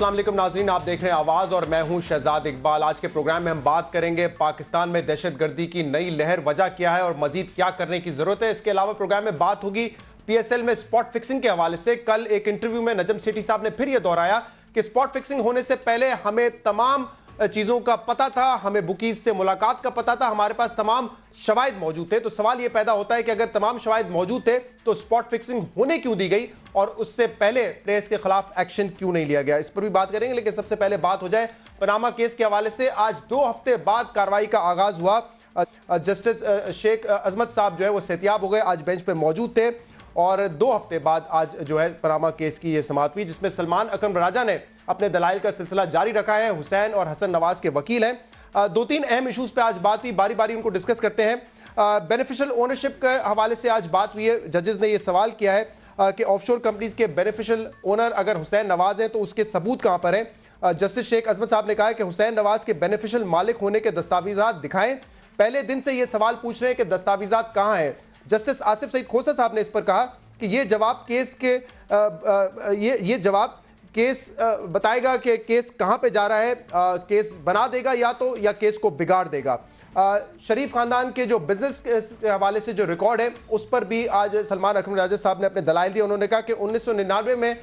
वालेकुम नाजरीन, आप देख रहे हैं आवाज़ और मैं हूँ शहजाद इकबाल। आज के प्रोग्राम में हम बात करेंगे पाकिस्तान में दहशतगर्दी की नई लहर वजह क्या है और मजीद क्या करने की ज़रूरत है। इसके अलावा प्रोग्राम में बात होगी पी एस एल में स्पॉट फिक्सिंग के हवाले से। कल एक इंटरव्यू में नजम सेठी साहब ने फिर यह दोहराया कि स्पॉट फिक्सिंग होने से पहले हमें तमाम चीज़ों का पता था, हमें बुकीज से मुलाकात का पता था, हमारे पास तमाम शवायद मौजूद थे। तो सवाल यह पैदा होता है कि अगर तमाम शवायद मौजूद थे तो स्पॉट फिक्सिंग होने क्यों दी गई? और उससे पहले प्लेयर्स के खिलाफ एक्शन क्यों नहीं लिया गया? इस पर भी बात करेंगे, लेकिन सबसे पहले बात हो जाए पनामा केस के हवाले से। आज दो हफ़्ते बाद कार्रवाई का आगाज़ हुआ। जस्टिस शेख अजमत साहब जो है वो सेहतियाब हो गए, आज बेंच पे मौजूद थे। और दो हफ़्ते बाद आज जो है पनामा केस की ये समाप्त हुई, जिसमें सलमान अकम राजा ने अपने दलाइल का सिलसिला जारी रखा है। हुसैन और हसन नवाज़ के वकील हैं। दो तीन अहम इशूज पे आज बात हुई। बारी बारी उनको डिस्कस करते हैं। बेनिफिशियल ओनरशिप के हवाले से आज बात हुई है। जजेस ने यह सवाल किया है कि ऑफशोर कंपनीज़ के बेनिफिशियल ओनर अगर हुसैन नवाज़ हैं तो उसके सबूत कहाँ पर हैं? जस्टिस शेख अजमत साहब ने कहा कि हुसैन नवाज़ के बेनिफिशियल मालिक होने के दस्तावेजात दिखाएँ। पहले दिन से यह सवाल पूछ रहे हैं कि दस्तावेजात कहाँ हैं। जस्टिस आसिफ सईद खोसा साहब ने इस पर कहा कि ये जवाब केस के आ, आ, ये ये जवाब केस बताएगा कि केस कहाँ पे जा रहा है केस बना देगा या तो या केस को बिगाड़ देगा। शरीफ खानदान के जो बिज़नेस के हवाले से जो रिकॉर्ड है, उस पर भी आज सलमान अकरम राजा साहब ने अपने दलाइल दिए। उन्होंने कहा कि उन्नीस सौ निन्यानवे में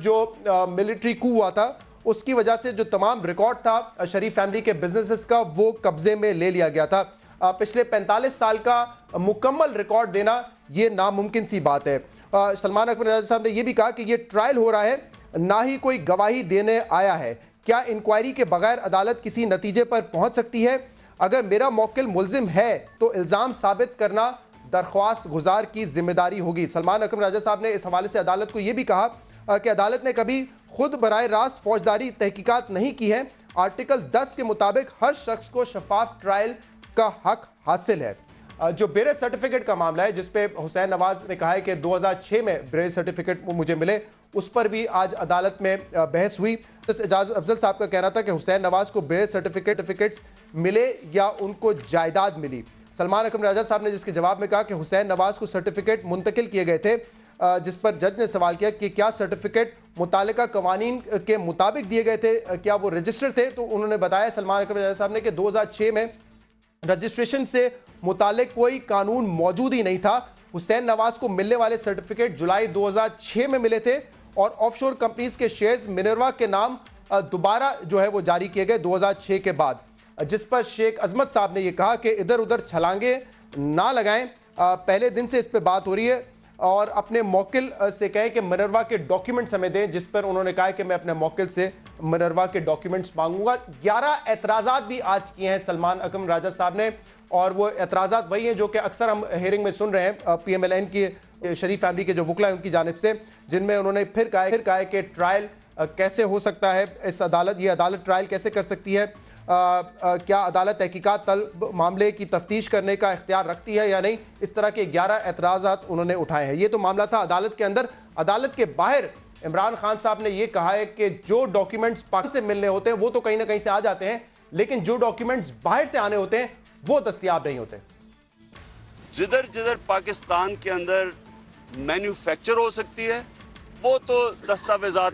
जो मिलिट्री कू हुआ था, उसकी वजह से जो तमाम रिकॉर्ड था शरीफ फैमिली के बिजनेसेस का, वो कब्जे में ले लिया गया था। पिछले 45 साल का मुकम्मल रिकॉर्ड देना, ये नामुमकिन सी बात है। सलमान अकबर राजा साहब ने यह भी कहा कि ये ट्रायल हो रहा है ना ही कोई गवाही देने आया है। क्या इंक्वायरी के बगैर अदालत किसी नतीजे पर पहुँच सकती है? अगर मेरा मौकिल मुलजिम है तो इल्ज़ाम साबित करना दरख्वास्त गुजार की ज़िम्मेदारी होगी। सलमान अकरम राजा साहब ने इस हवाले से अदालत को यह भी कहा कि अदालत ने कभी खुद बर रास्त फौजदारी तहकीकत नहीं की है। आर्टिकल 10 के मुताबिक हर शख्स को शफाफ ट्रायल का हक हासिल है। जो बेरे सर्टिफिकेट का मामला है, जिसपे हुसैन नवाज़ ने कहा है कि 2006 में बेरे सर्टिफिकेट मुझे मिले, उस पर भी आज अदालत में बहस हुई। एजाज अफजल साहब का कहना था कि हुसैन नवाज़ को बेरे सर्टिफिकेट सर्टिफिकेट्स मिले या उनको जायदाद मिली। सलमान अकरम राजा साहब ने जिसके जवाब में कहा कि हुसैन नवाज़ को सर्टिफिकेट मुंतकिल किए गए थे जिस पर जज ने सवाल किया कि क्या सर्टिफिकेट मुतल कवानीन के मुताबिक दिए गए थे क्या वो रजिस्टर थे? तो उन्होंने बताया, सलमान अकरम राजा साहब ने कि 2006 में रजिस्ट्रेशन से मुतालिक कोई कानून मौजूद ही नहीं था। हुसैन नवाज़ को मिलने वाले सर्टिफिकेट जुलाई 2006 में मिले थे और ऑफशोर कंपनीज़ के शेयर्स मिनरवा के नाम दोबारा जो है वो जारी किए गए 2006 के बाद। जिस पर शेख अजमत साहब ने यह कहा कि इधर उधर छलांगे ना लगाएँ। पहले दिन से इस पर बात हो रही है और अपने मोकिल से कहें कि मनरवा के डॉक्यूमेंट्स हमें दें, जिस पर उन्होंने कहा कि मैं अपने मोकिल से मनरवा के डॉक्यूमेंट्स मांगूँगा। ग्यारह एतराज़ात भी आज किए हैं, सलमान अकम, राजा साहब ने। और वो एतराज़ात वही हैं जो कि अक्सर हम हेयरिंग में सुन रहे हैं पी एम एल एन की शरीफ फैमिली के जो वकला हैं उनकी जानब से जिनमें उन्होंने फिर कहा फिर कहा कि ट्रायल कैसे हो सकता है इस अदालत ये अदालत ट्रायल कैसे कर सकती है आ, आ, क्या अदालत तहकीकत तल मामले की तफ्तीश करने का इख्तियार रखती है या नहीं इस तरह के ग्यारह एतराज़ा उन्होंने उठाए हैं। ये तो मामला था अदालत के अंदर। अदालत के बाहर इमरान खान साहब ने यह कहा है कि जो डॉक्यूमेंट्स पाक से मिलने होते हैं वो तो कहीं ना कहीं से आ जाते हैं लेकिन जो डॉक्यूमेंट्स बाहर से आने होते हैं वो दस्तियाब नहीं होते। जिधर जिधर पाकिस्तान के अंदर मैन्युफैक्चर हो सकती है, वो तो दस्तावेजात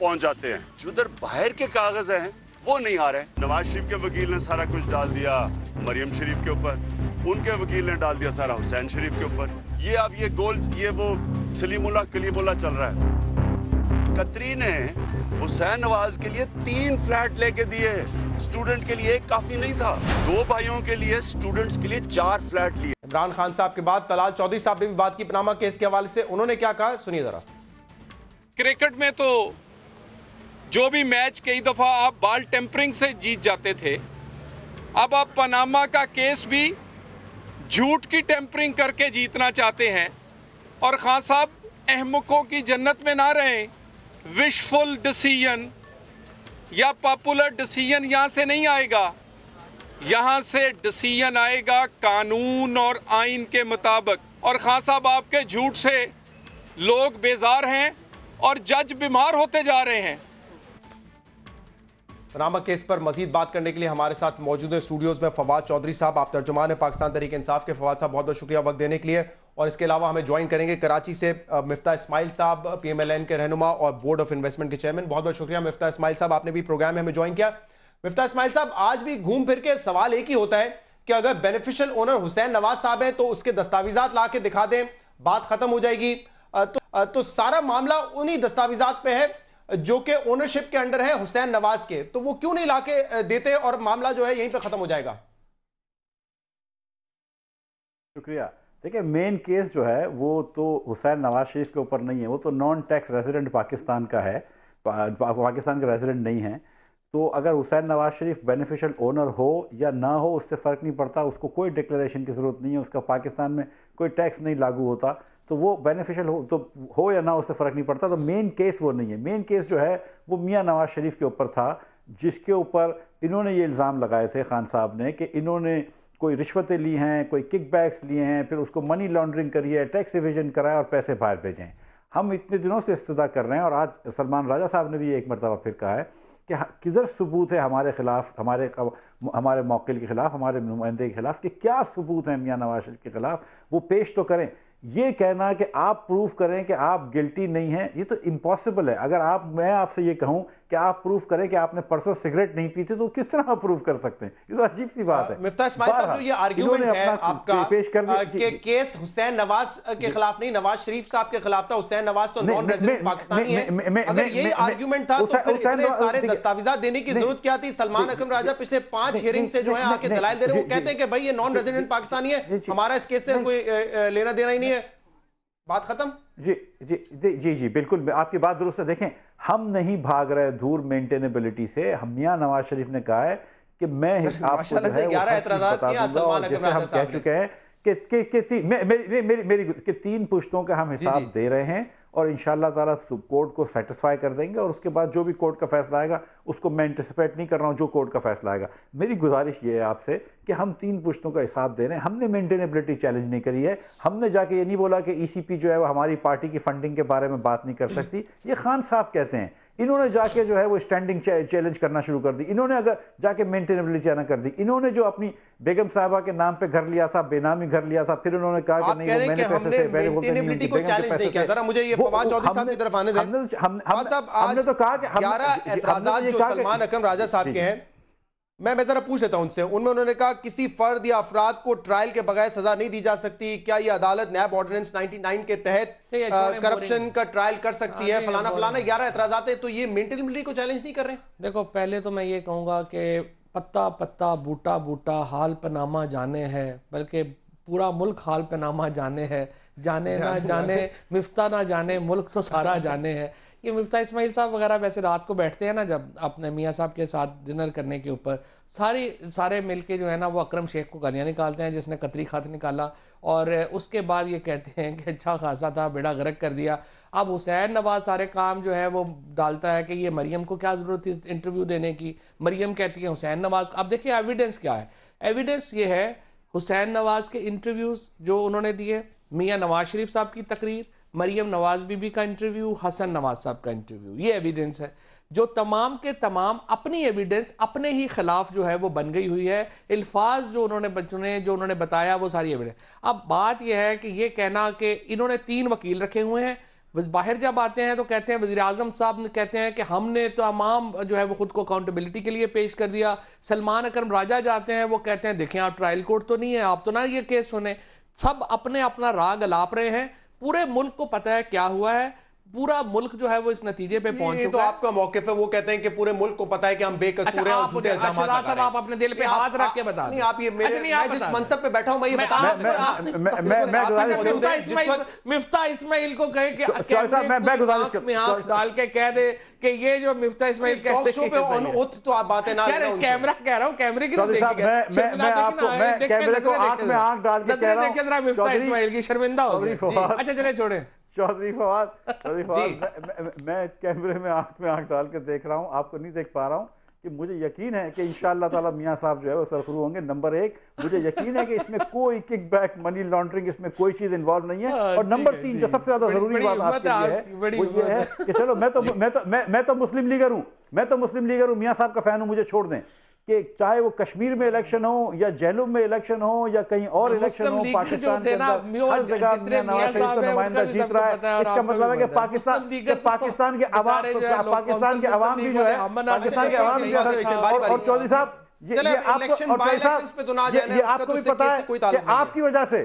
पहुँच जाते हैं। जिधर बाहर के कागज़ हैं, वो नहीं आ रहे। नवाज़ शरीफ के वकील ने सारा कुछ डाल दिया मरियम शरीफ के ऊपर। उनके वकील ने डाल दिया सारा हुसैन शरीफ के ऊपर। ये अब ये गोल, ये वो सलीमुल्ला कलीमुल्ला चल रहा है। कतरी ने हुसैन नवाज़ के लिए तीन फ्लैट लेके दिए। स्टूडेंट के लिए एक काफ़ी नहीं था। दो भाइयों के लिए स्टूडेंट्स के लिए चार फ्लैट लिए। इमरान खान साहब के बाद तलाल चौधरी साहब ने भी बात की पनामा केस के हवाले से। उन्होंने क्या कहा? सुनिए जरा। क्रिकेट में तो जो भी मैच कई दफ़ा आप बाल टेम्परिंग से जीत जाते थे अब आप पनामा का केस भी झूठ की टेम्परिंग करके जीतना चाहते हैं और खान साहब अहमकों की जन्नत में ना रहें। विशफुल डिसीज़न या पॉपुलर डिसीज़न यहाँ से नहीं आएगा। यहाँ से डिसीज़न आएगा कानून और आइन के मुताबिक। और खान साहब, आपके झूठ से लोग बेजार हैं और जज बीमार होते जा रहे हैं। पनामा केस पर मजीद बात करने के लिए हमारे साथ मौजूद है स्टूडियोज में फवाद चौधरी साहब। आप तर्जुमान है पाकिस्तान तरीके इंसाफ के। फवाद साहब बहुत बहुत शुक्रिया वक्त देने के लिए। और इसके अलावा हमें ज्वाइन करेंगे कराची से मिफ्ता इस्माइल साहब पीएमएलएन के रहनुमा और बोर्ड ऑफ़ इन्वेस्टमेंट के चेयरमैन। बहुत बहुत शुक्रिया मिफ्ता इस्माइल साहब आपने भी प्रोग्राम में हमें ज्वाइन किया। मिफ्ता इस्माइल साहब आज भी घूम फिर के सवाल एक ही होता है कि अगर बेनिफिशियल ओनर हुसैन नवाज़ साहब हैं तो उसके दस्तावेजात ला के दिखा दें बात खत्म हो जाएगी। तो, तो सारा मामला उन्हीं दस्तावेजात पे है। जो कि ओनरशिप के अंडर है हुसैन नवाज़ के तो वो क्यों नहीं लाके देते और मामला जो है यहीं पे खत्म हो जाएगा? शुक्रिया। देखिए मेन केस जो है वो तो हुसैन नवाज़ शरीफ के ऊपर नहीं है वो तो नॉन टैक्स रेजिडेंट पाकिस्तान का है पा, पाकिस्तान का रेजिडेंट नहीं है। तो अगर हुसैन नवाज़ शरीफ बेनिफिशियल ओनर हो या ना हो उससे फ़र्क नहीं पड़ता उसको कोई डिक्लेरेशन की ज़रूरत नहीं है उसका पाकिस्तान में कोई टैक्स नहीं लागू होता तो वो बेनिफिशियल हो तो हो या ना उससे फ़र्क नहीं पड़ता। तो मेन केस वो नहीं है। मेन केस जो है, वो मियाँ नवाज़ शरीफ के ऊपर था, जिसके ऊपर इन्होंने ये इल्ज़ाम लगाए थे खान साहब ने कि इन्होंने कोई रिश्वतें ली हैं, कोई किक बैक्स लिए हैं, फिर उसको मनी लॉन्ड्रिंग करी है टैक्स एविजन कराए और पैसे बाहर भेजें हम इतने दिनों से इस्तः कर रहे हैं और आज सलमान राजा साहब ने भी एक मरतबा फिर कहा है कि किधर सबूत है हमारे ख़िलाफ़, हमारे हमारे मौक़िल के ख़िलाफ़, हमारे नुमाइंदे के ख़िलाफ़ कि क्या सबूत हैं मियाँ नवाज़ शरीफ के ख़िलाफ़? वो पेश तो करें। ये कहना कि आप प्रूफ करें कि आप गिल्टी नहीं हैं ये तो इम्पॉसिबल है। अगर आप मैं आपसे ये कहूँ कि आप प्रूफ करें कि आपने परसों सिगरेट नहीं पी थी तो किस तरह आप प्रूफ कर सकते हैं? ये तो अजीब सी बात है। तो ये आर्गुमेंट है आपका पेश कर कि केस हुसैन नवाज़ के खिलाफ नहीं नवाज़ शरीफ साहब के खिलाफ था हुसैन नवाज़ तो नॉन रेजिडेंट पाकिस्तानी है। अगर यही आर्गुमेंट था तो फिर इतने सारे दस्तावेजात देने की ज़रूरत क्या थी? सलमान अकरम राजा पिछले पाँच हियरिंग से जो है आके दलाल दे रहे वो कहते हैं कि भाई ये नॉन रेजिडेंट पाकिस्तानी है हमारा इस केस से कोई लेना देना ही नहीं बात खत्म जी जी जी जी बिल्कुल आपकी बात दुरुस्त है देखें हम नहीं भाग रहे दूर मेंटेनेबिलिटी से हम मियाँ नवाज़ शरीफ ने कहा है कि मैं आपको जो है बता दूँगा और जैसे हम कह चुके हैं कि मेरी मेरी कि तीन पुश्तों का हम हिसाब दे रहे हैं और इन ताला कोर्ट को सेटिस्फाई कर देंगे और उसके बाद जो भी कोर्ट का फैसला आएगा, उसको मैं एंटिसिपेट नहीं कर रहा हूँ जो कोर्ट का फैसला आएगा। मेरी गुजारिश ये है आपसे कि हम तीन पुश्तों का हिसाब दे रहे हैं। हमने मेंटेनेबिलिटी चैलेंज नहीं करी है। हमने जाके ये नहीं बोला कि ईसीपी जो है वो हमारी पार्टी की फंडिंग के बारे में बात नहीं कर सकती। ये खान साहब कहते हैं इन्होंने जाके जो है वो स्टैंडिंग चैलेंज करना शुरू कर दी। इन्होंने अगर जाके मेंटेनेबिलिटी आना कर दी। इन्होंने जो अपनी बेगम साहबा के नाम पे घर लिया था बेनामी घर लिया था फिर उन्होंने कहा कि नहीं मैंने पैसे से पहले बोलते नहीं उनकी बेगम के पैसे जरा मुझे ये फवाद चौधरी साहब की तरफ़ आने दें। हमने तो कहा कि 11 एतराजात जो सलमान अकरम राजा साहब के हैं मैं मैं जरा पूछ लेता हूँ उनसे। उनमें उन्होंने कहा किसी फर्द या अफराद को ट्रायल के बगैर सजा नहीं दी जा सकती। क्या ये अदालत नैब ऑर्डिनेंस 99 के तहत करप्शन का ट्रायल कर सकती है फलाना फलाना ग्यारह एतराजात है तो ये मेंटेनेबिलिटी को चैलेंज नहीं कर रहे? देखो पहले तो मैं ये कहूँगा कि पत्ता पत्ता बूटा बूटा हाल पनामा जाने हैं बल्कि पूरा मुल्क हाल पनामा जाने है। जाने ना जाने। मिफ्ता ना जाने मुल्क तो सारा जाने है। ये मिफ्ता इसमाइल साहब वगैरह वैसे रात को बैठते हैं ना, जब अपने मियाँ साहब के साथ डिनर करने के ऊपर, सारी, सारे मिल के जो है ना, वो अक्रम शेख को गालियाँ निकालते हैं, जिसने कतरी खात निकाला। और उसके बाद ये कहते हैं कि अच्छा खासा था, बेड़ा गर्क कर दिया। अब हुसैन नवाज़ सारे काम जो है, वो डालता है कि ये मरीम को क्या ज़रूरत थी इंटरव्यू देने की? मरियम कहती है, हुसैन नवाज़ अब देखिए एविडेंस क्या है? एविडेंस ये है, हुसैन नवाज़ के इंटरव्यूज़ जो उन्होंने दिए, मियाँ नवाज़ शरीफ साहब की तकरीर मरियम नवाज़ बीबी का इंटरव्यू हसन नवाज़ साहब का इंटरव्यू ये एविडेंस है। जो तमाम के तमाम अपनी एविडेंस अपने ही खिलाफ जो है वो बन गई हुई है। अल्फाज जो उन्होंने बचने जो उन्होंने बताया, वो सारी एविडेंस अब बात यह है कि ये कहना कि इन्होंने तीन वकील रखे हुए हैं। बाहर जब आते हैं तो कहते हैं वजी अजम साहब कहते हैं कि हमने तमाम जो है वो खुद को अकाउंटेबिलिटी के लिए पेश कर दिया। सलमान अकरम राजा जाते हैं, वो कहते हैं, देखें, आप ट्रायल कोर्ट तो नहीं है, आप तो ना ये केस सुने। सब अपने अपना राग अलाप रहे हैं। पूरे मुल्क को पता है क्या हुआ है? पूरा मुल्क जो है वो इस नतीजे पे पहुँच चुका तो आपका मौके है वो कहते हैं कि पूरे मुल्क को पता है कि हम बेकसूर अच्छा, हैं झूठे इल्ज़ाम अच्छा, आप अपने दिल पे हाथ रख के बता नहीं आप ये मेरे अच्छा, नहीं, जिस मनसब पे बैठा हूँ मैं ये बता मैं मैं मिफ्ता इस्माइल को कहे कि मैं मैं आँख डाल के कह दे कि ये जो मिफ्ता इस्माइल कहते हैं तो आप बातें ना कैमरा कह रहा हूँ कैमरे की मैं मैं आपको मैं कैमरे को आँख में आँख डाल के कह रहा हूँ। देखिए जरा मिफ्ता इस्माइल की शर्मिंदा हो अच्छा चले छोड़े। चौधरी फवाद चौधरी फवाद मैं, मैं, कैमरे में आँख में आँख डाल के देख रहा हूँ आपको नहीं देख पा रहा हूँ कि मुझे यकीन है कि इन ताला मियाँ साहब जो है वो सरखरू होंगे। नंबर एक मुझे यकीन है कि इसमें कोई किक बैक मनी लॉन्ड्रिंग इसमें कोई चीज़ इन्वॉल्व नहीं है। हाँ, और नंबर तीन जो। सबसे ज़्यादा ज़रूरी बात आपके लिए है वो ये है कि चलो मैं तो मैं तो मैं तो मुस्लिम लीगर हूँ मैं तो मुस्लिम लीगर हूँ मियाँ साहब का फ़ैन हूँ मुझे छोड़ दें। कि चाहे वो कश्मीर में इलेक्शन हो या जैलूम में इलेक्शन हो या कहीं और इलेक्शन हो पाकिस्तान के अंदर हर जगह नवाज़ शरीफ का नुमाइंदा जीत रहा है। इसका मतलब है कि पाकिस्तान के पाकिस्तान के अवाम पाकिस्तान के अवाम भी जो है पाकिस्तान के अवाम भी और चौधरी साहब ये ये आपको और चौधरी साहब ये आपको भी पता है कि आपकी वजह से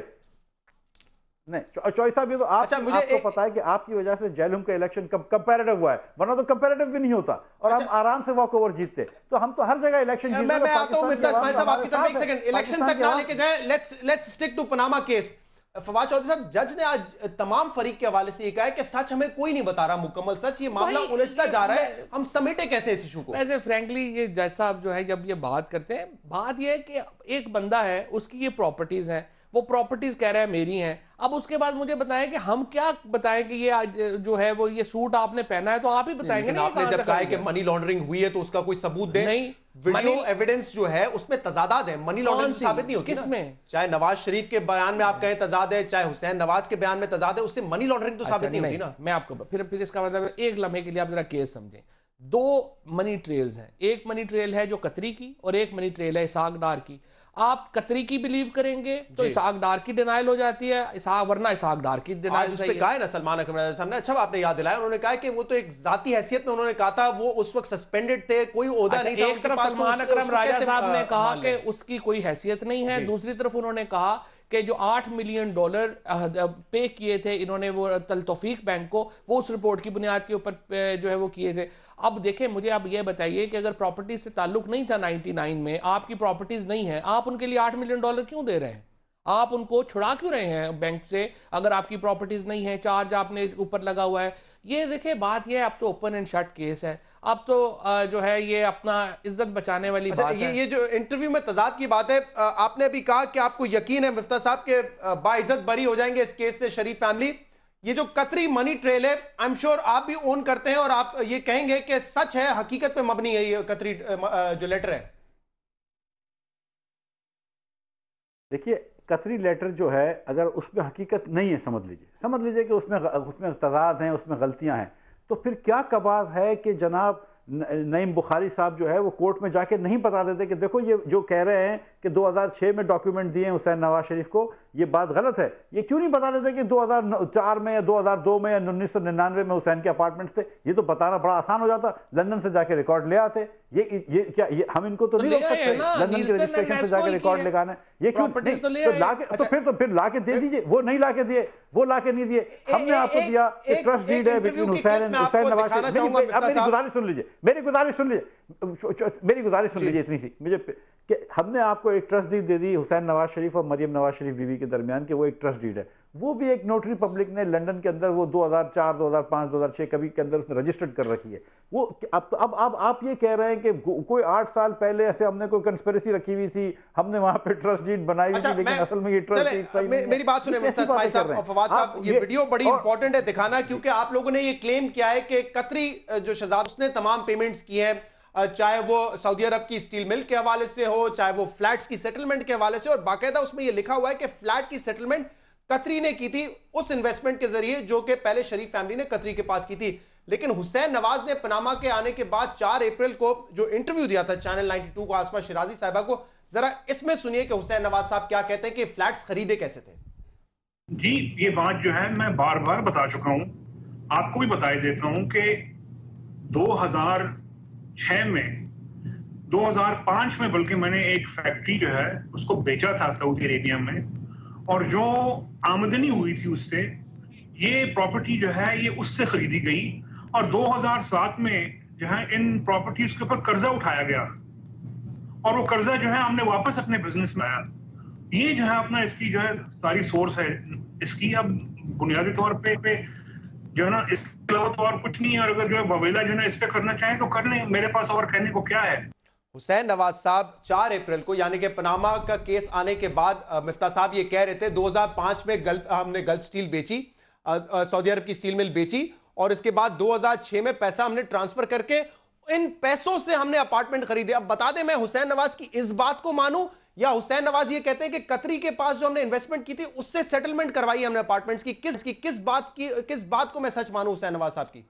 नहीं चौधरी साहब ये तो आप अच्छा, मुझे आपको पता है कि आपकी वजह से जैलूम का इलेक्शन कंपैरेटिव हुआ है वरना तो कंपैरेटिव भी नहीं होता और अच्छा, हम आराम से वॉक ओवर जीतते। तो हम तो हर जगह इलेक्शन जीतते मैं, मैं आता हूँ साहब आपकी तरफ़ एक सेकंड इलेक्शन तक ना लेके जाए let's let's stick to Panama case Fawad Chaudhry साहब जज ने आज तमाम फरीक के हवाले से ये कहा है कि सच हमें कोई नहीं बता रहा मुकम्मल सच ये मामला उलझता जा रहा है हम समेटे कैसे इस इशू को? वैसे फ्रैंकली ये जज साहब जो है जब ये बात करते हैं बात ये है कि एक बंदा है उसकी ये प्रॉपर्टीज़ हैं वो प्रॉपर्टीज़ कह रहा है मेरी हैं। अब उसके बाद मुझे बताएँ कि हम क्या बताएँ कि ये जो है वो ये सूट आपने पहना है तो आप ही बताएँगे ना आपने जब कहा कि मनी लॉन्ड्रिंग हुई है तो उसका कोई सबूत दे? नहीं वीडियो एविडेंस जो है उसमें तजादाद है। मनी लॉन्ड्रिंग साबित नहीं होती किसमें चाहे नवाज़ शरीफ के बयान में आप कहें तजाद है चाहे हुसैन नवाज़ के बयान में तजाद है उससे मनी लॉन्ड्रिंग तो अच्छा, साबित नहीं होती ना। मैं आपको फिर फिर इसका मतलब एक लम्हे के लिए आप जरा केस समझें। दो मनी ट्रेल्स हैं। एक मनी ट्रेल है जो कतरी की और एक मनी ट्रेल है इसाक डार की। आप कतरी की बिलीव करेंगे तो इसाक डार की डिनाइल हो जाती है इसाक वरना इसाक डार की डिनाइल उस पे कहा है ना सलमान अकबर साहब ने अच्छा आपने याद दिलाया उन्होंने कहा कि वो तो एक जाती हैसियत में उन्होंने कहा था वो उस वक्त सस्पेंडेड थे कोई ओहदा अच्छा, नहीं था एक तरफ़ तो सलमान अकरम राजा साहब ने कहा कि उसकी कोई हैसियत नहीं है दूसरी तरफ़ उन्होंने कहा कि जो आठ मिलियन डॉलर पे किए थे, इन्होंने वो तल तोफीक बैंक को, वो उस रिपोर्ट की बुनियाद के ऊपर जो है वो किए थे। अब देखें, मुझे आप ये बताइए कि अगर प्रॉपर्टी से ताल्लुक नहीं था 99 में, आपकी प्रॉपर्टीज़ नहीं है, आप उनके लिए आठ मिलियन डॉलर क्यों दे रहे हैं? आप उनको छुड़ा क्यों रहे हैं बैंक से? अगर आपकी प्रॉपर्टीज़ नहीं है चार्ज आपने ऊपर लगा हुआ है। ये देखिए बात ये अब तो ओपन एंड शट केस है। अब तो जो है ये अपना इज़्ज़त बचाने वाली अच्छा, बात ये, है। ये जो इंटरव्यू में तजाद की बात है आपने अभी कहा कि आपको यकीन है मुफ्ता साहब के बाइज्जत बरी हो जाएँगे इस केस से शरीफ फैमिली ये जो कतरी मनी ट्रेल है आई एम श्योर आप भी ओन करते हैं और आप ये कहेंगे कि सच है हकीकत पे मबनी है ये कतरी जो लेटर है। देखिए कतरी लेटर जो है, अगर उसमें हकीकत नहीं है, समझ लीजिए। समझ लीजिए कि उसमें उसमें तजाद हैं, उसमें गलतियाँ हैं। तो फिर क्या कबाज है कि जनाब नईम बुखारी साहब जो है, वो कोर्ट में जाके नहीं बता देते कि देखो ये जो कह रहे हैं कि 2006 में डॉक्यूमेंट दिए हैं हुसैन नवाज़ शरीफ को, ये बात गलत है। ये क्यों नहीं बता देते कि 2004 में या 2002 में या उन्नीस सौ निन्यानवे में हुसैन के अपार्टमेंट्स थे? ये तो बताना बड़ा आसान हो जाता। लंदन से जाके रिकॉर्ड ले आते। ये ये क्या ये हम इनको तो, नहीं रोक सकते। लंदन के रजिस्ट्रेशन से जाकर रिकॉर्ड लगाना ये क्यों तो, तो लाके तो फिर तो फिर लाके दे दीजिए। वो नहीं लाके दिए वो लाके नहीं दिए। हमने आपको दिया कि ट्रस्ट डीड है बिटवीन हुसैन एंड हुसैन नवाज़ शरीफ मेरी गुजारिश सुन लीजिए। मेरी गुजारिश सुन लीजिए। मेरी गुजारिश सुन लीजिए इतनी सी। मुझे कि हमने आपको एक ट्रस्ट डीड दे दी हुसैन नवाज़ शरीफ और मरियम नवाज़ शरीफ बीवी के दरमियान कि वो एक ट्रस्ट डीड है। वो भी एक नोटरी पब्लिक ने लंदन के अंदर वो 2004 2005 2006 कभी के अंदर उसने रजिस्टर्ड कर रखी है। वो अब तो अब अब आप ये कह रहे हैं कि कोई आठ साल पहले ऐसे हमने कोई कंस्पेरेसी रखी हुई थी हमने वहाँ पे ट्रस्ट डीड बनाई हुई अच्छा, थी लेकिन असल में ये ट्रस्ट डीड सही नहीं मेरी बात सुने फवाद साहब ये वीडियो बड़ी इंपॉर्टेंट है दिखाना क्योंकि आप लोगों ने ये क्लेम किया है कि कतरी जो शहजाद उसने तमाम पेमेंट्स किए हैं चाहे वो सऊदी अरब की स्टील मिल के हवाले से हो चाहे वो फ्लैट्स की सेटलमेंट के हवाले से और बाकायदा उसमें ये लिखा हुआ है कि फ्लैट की सेटलमेंट कतरी ने की थी उस इन्वेस्टमेंट के ज़रिए जो कि पहले शरीफ फैमिली ने कतरी के पास की थी। लेकिन हुसैन नवाज़ ने पनामा के आने के बाद 4 अप्रैल को जो इंटरव्यू दिया था चैनल 92 को, आसमा शिराजी साहबा को, जरा इसमें सुनिए कि हुसैन नवाज़ साहब क्या कहते हैं कि फ्लैट्स खरीदे कैसे थे? जी, ये बात जो है मैं बार बार बता चुका हूँ। आपको भी बताई देता हूँ कि 2006 में 2005 में बल्कि मैंने एक फैक्ट्री जो है, उसको बेचा था सऊदी अरेबिया में। और जो आमदनी हुई थी उससे ये प्रॉपर्टी जो है ये उससे खरीदी गई। और 2007 में जो है इन प्रॉपर्टीज़ के ऊपर कर्जा उठाया गया। और वो कर्जा जो है हमने वापस अपने बिज़नेस में आया। ये जो है अपना इसकी जो है सारी सोर्स है। इसकी अब बुनियादी तौर पे, पे जो है ना इसके अलावा तो और कुछ नहीं है। और अगर जो है बवेला जो है इस पे करना चाहे तो कर लें। मेरे पास और कहने को क्या है? हुसैन नवाज़ साहब 4 अप्रैल को, यानी कि पनामा का केस आने के बाद मिफ्ता साहब ये कह रहे थे 2005 में गल्फ हमने गल्फ स्टील बेची सऊदी अरब की स्टील मिल बेची, और इसके बाद 2006 में पैसा हमने ट्रांसफ़र करके इन पैसों से हमने अपार्टमेंट खरीदे। अब बता दें मैं हुसैन नवाज़ की इस बात को मानूं, या हुसैन नवाज़ ये कहते हैं कि कतरी के पास जो हमने इन्वेस्टमेंट की थी, उससे सेटलमेंट करवाई हमने अपार्टमेंट्स की। किस की किस बात की, किस बात को मैं सच मानूं हुसैन नवाज़ साहब की?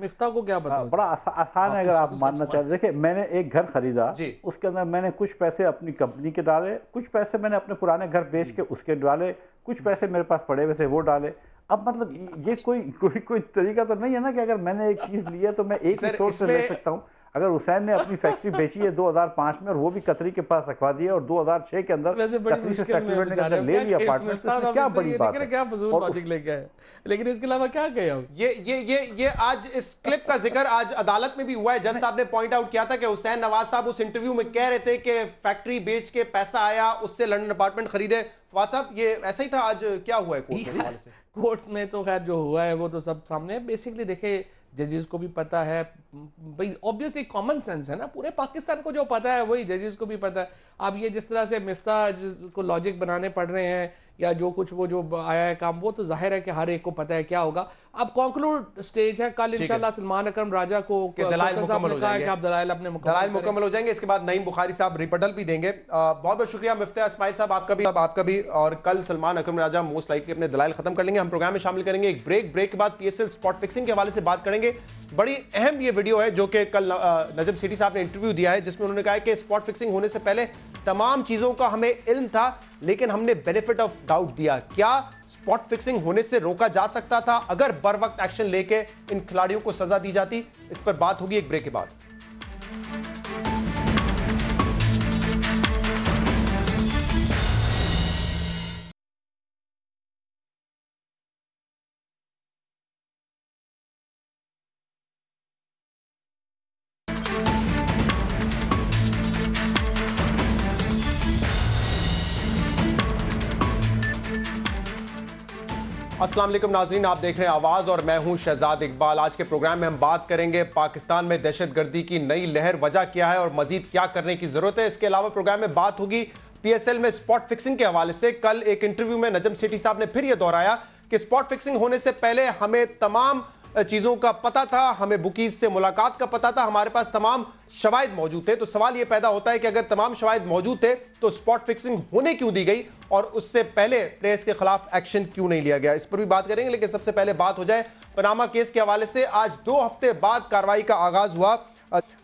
मिफ्ता को क्या हाँ, बड़ा आसा, आसान है अगर आप मानना चाहते देखिए मैंने एक घर खरीदा। उसके अंदर मैंने कुछ पैसे अपनी कंपनी के डाले कुछ पैसे मैंने अपने पुराने घर बेच के उसके डाले कुछ पैसे मेरे पास पड़े हुए थे वो डाले। अब मतलब ये कोई कोई कोई तरीका तो नहीं है ना कि अगर मैंने एक चीज़ ली है तो मैं एक ही सोर्स से ले सकता हूँ। अगर हुसैन ने अपनी फैक्ट्री बेची है 2005 में और वो भी कतरी के पास रखवा दी है और 2006 के अंदर कतरी से सेटलमेंट के अंदर ले लिया अपार्टमेंट तो क्या बड़ी बात है क्या फजूल लॉजिक लेके आए लेकिन इसके अलावा क्या कहे ये ये ये ये आज इस क्लिप का ज़िक्र आज अदालत में भी हुआ है। जज साहब ने पॉइंट आउट किया था कि हुसैन नवाज़ साहब उस इंटरव्यू में कह रहे थे कि फैक्ट्री बेच के पैसा आया उससे लंदन अपार्टमेंट खरीदे। फवाद साहब ये ऐसा ही था आज क्या हुआ है कोर्ट में कोर्ट में तो खैर जो हुआ है वो तो सब सामने बेसिकली देखे जजेस को भी पता है। भाई ऑब्वियसली कॉमन सेंस है ना, पूरे पाकिस्तान को जो पता है, वही जजेस को भी पता है। आप ये जिस तरह से मिफ्ता को लॉजिक बनाने पड़ रहे हैं या जो कुछ वो जो आया है काम वो तो ज़ाहिर है कि हर एक को पता है क्या होगा। अब कॉन्क्लूड स्टेज है कल इंशाल्लाह सलमान अकरम राजा को अपने मुकम्मल हो जाएँगे इसके बाद नईम बुखारी साहब रिपटल भी देंगे। बहुत बहुत शुक्रिया मुफ्ता इसमाइल साहब आपका भी आपका भी और कल सलमान अकरम राजा मोस्ट लाइकली अपने दलाल खत्म कर लेंगे। हम प्रोग्राम में शामिल करेंगे एक ब्रेक ब्रेक के बाद पीएसएल स्पॉट फिक्सिंग के हवाले से बात करेंगे। बड़ी अहम ये वीडियो है जो कि कल नजम सिटी साहब ने इंटरव्यू दिया है जिसमें उन्होंने कहा है कि स्पॉट फिक्सिंग होने से पहले तमाम चीज़ों का हमें इल्म था लेकिन हमने बेनिफिट ऑफ़ डाउट दिया। क्या स्पॉट फिक्सिंग होने से रोका जा सकता था? अगर बर वक्त एक्शन लेके इन खिलाड़ियों को सजा दी जाती, इस पर बात होगी एक ब्रेक के बाद। वालेकुम नाजरीन, आप देख रहे हैं आवाज़ और मैं हूँ शहजाद इकबाल। आज के प्रोग्राम में हम बात करेंगे पाकिस्तान में दहशतगर्दी की नई लहर वजह क्या है और मजीद क्या करने की ज़रूरत है। इसके अलावा प्रोग्राम में बात होगी पी एस एल में स्पॉट फिक्सिंग के हवाले से। कल एक इंटरव्यू में नजम सेठी साहब ने फिर यह दोहराया कि स्पॉट फिक्सिंग होने से पहले हमें तमाम चीज़ों का पता था, हमें बुकीज से मुलाकात का पता था, हमारे पास तमाम शवायद मौजूद थे। तो सवाल यह पैदा होता है कि अगर तमाम शवायद मौजूद थे तो स्पॉट फिक्सिंग होने क्यों दी गई? और उससे पहले प्लेयर्स के खिलाफ एक्शन क्यों नहीं लिया गया? इस पर भी बात करेंगे, लेकिन सबसे पहले बात हो जाए पनामा केस के हवाले से। आज दो हफ़्ते बाद कार्रवाई का आगाज़ हुआ।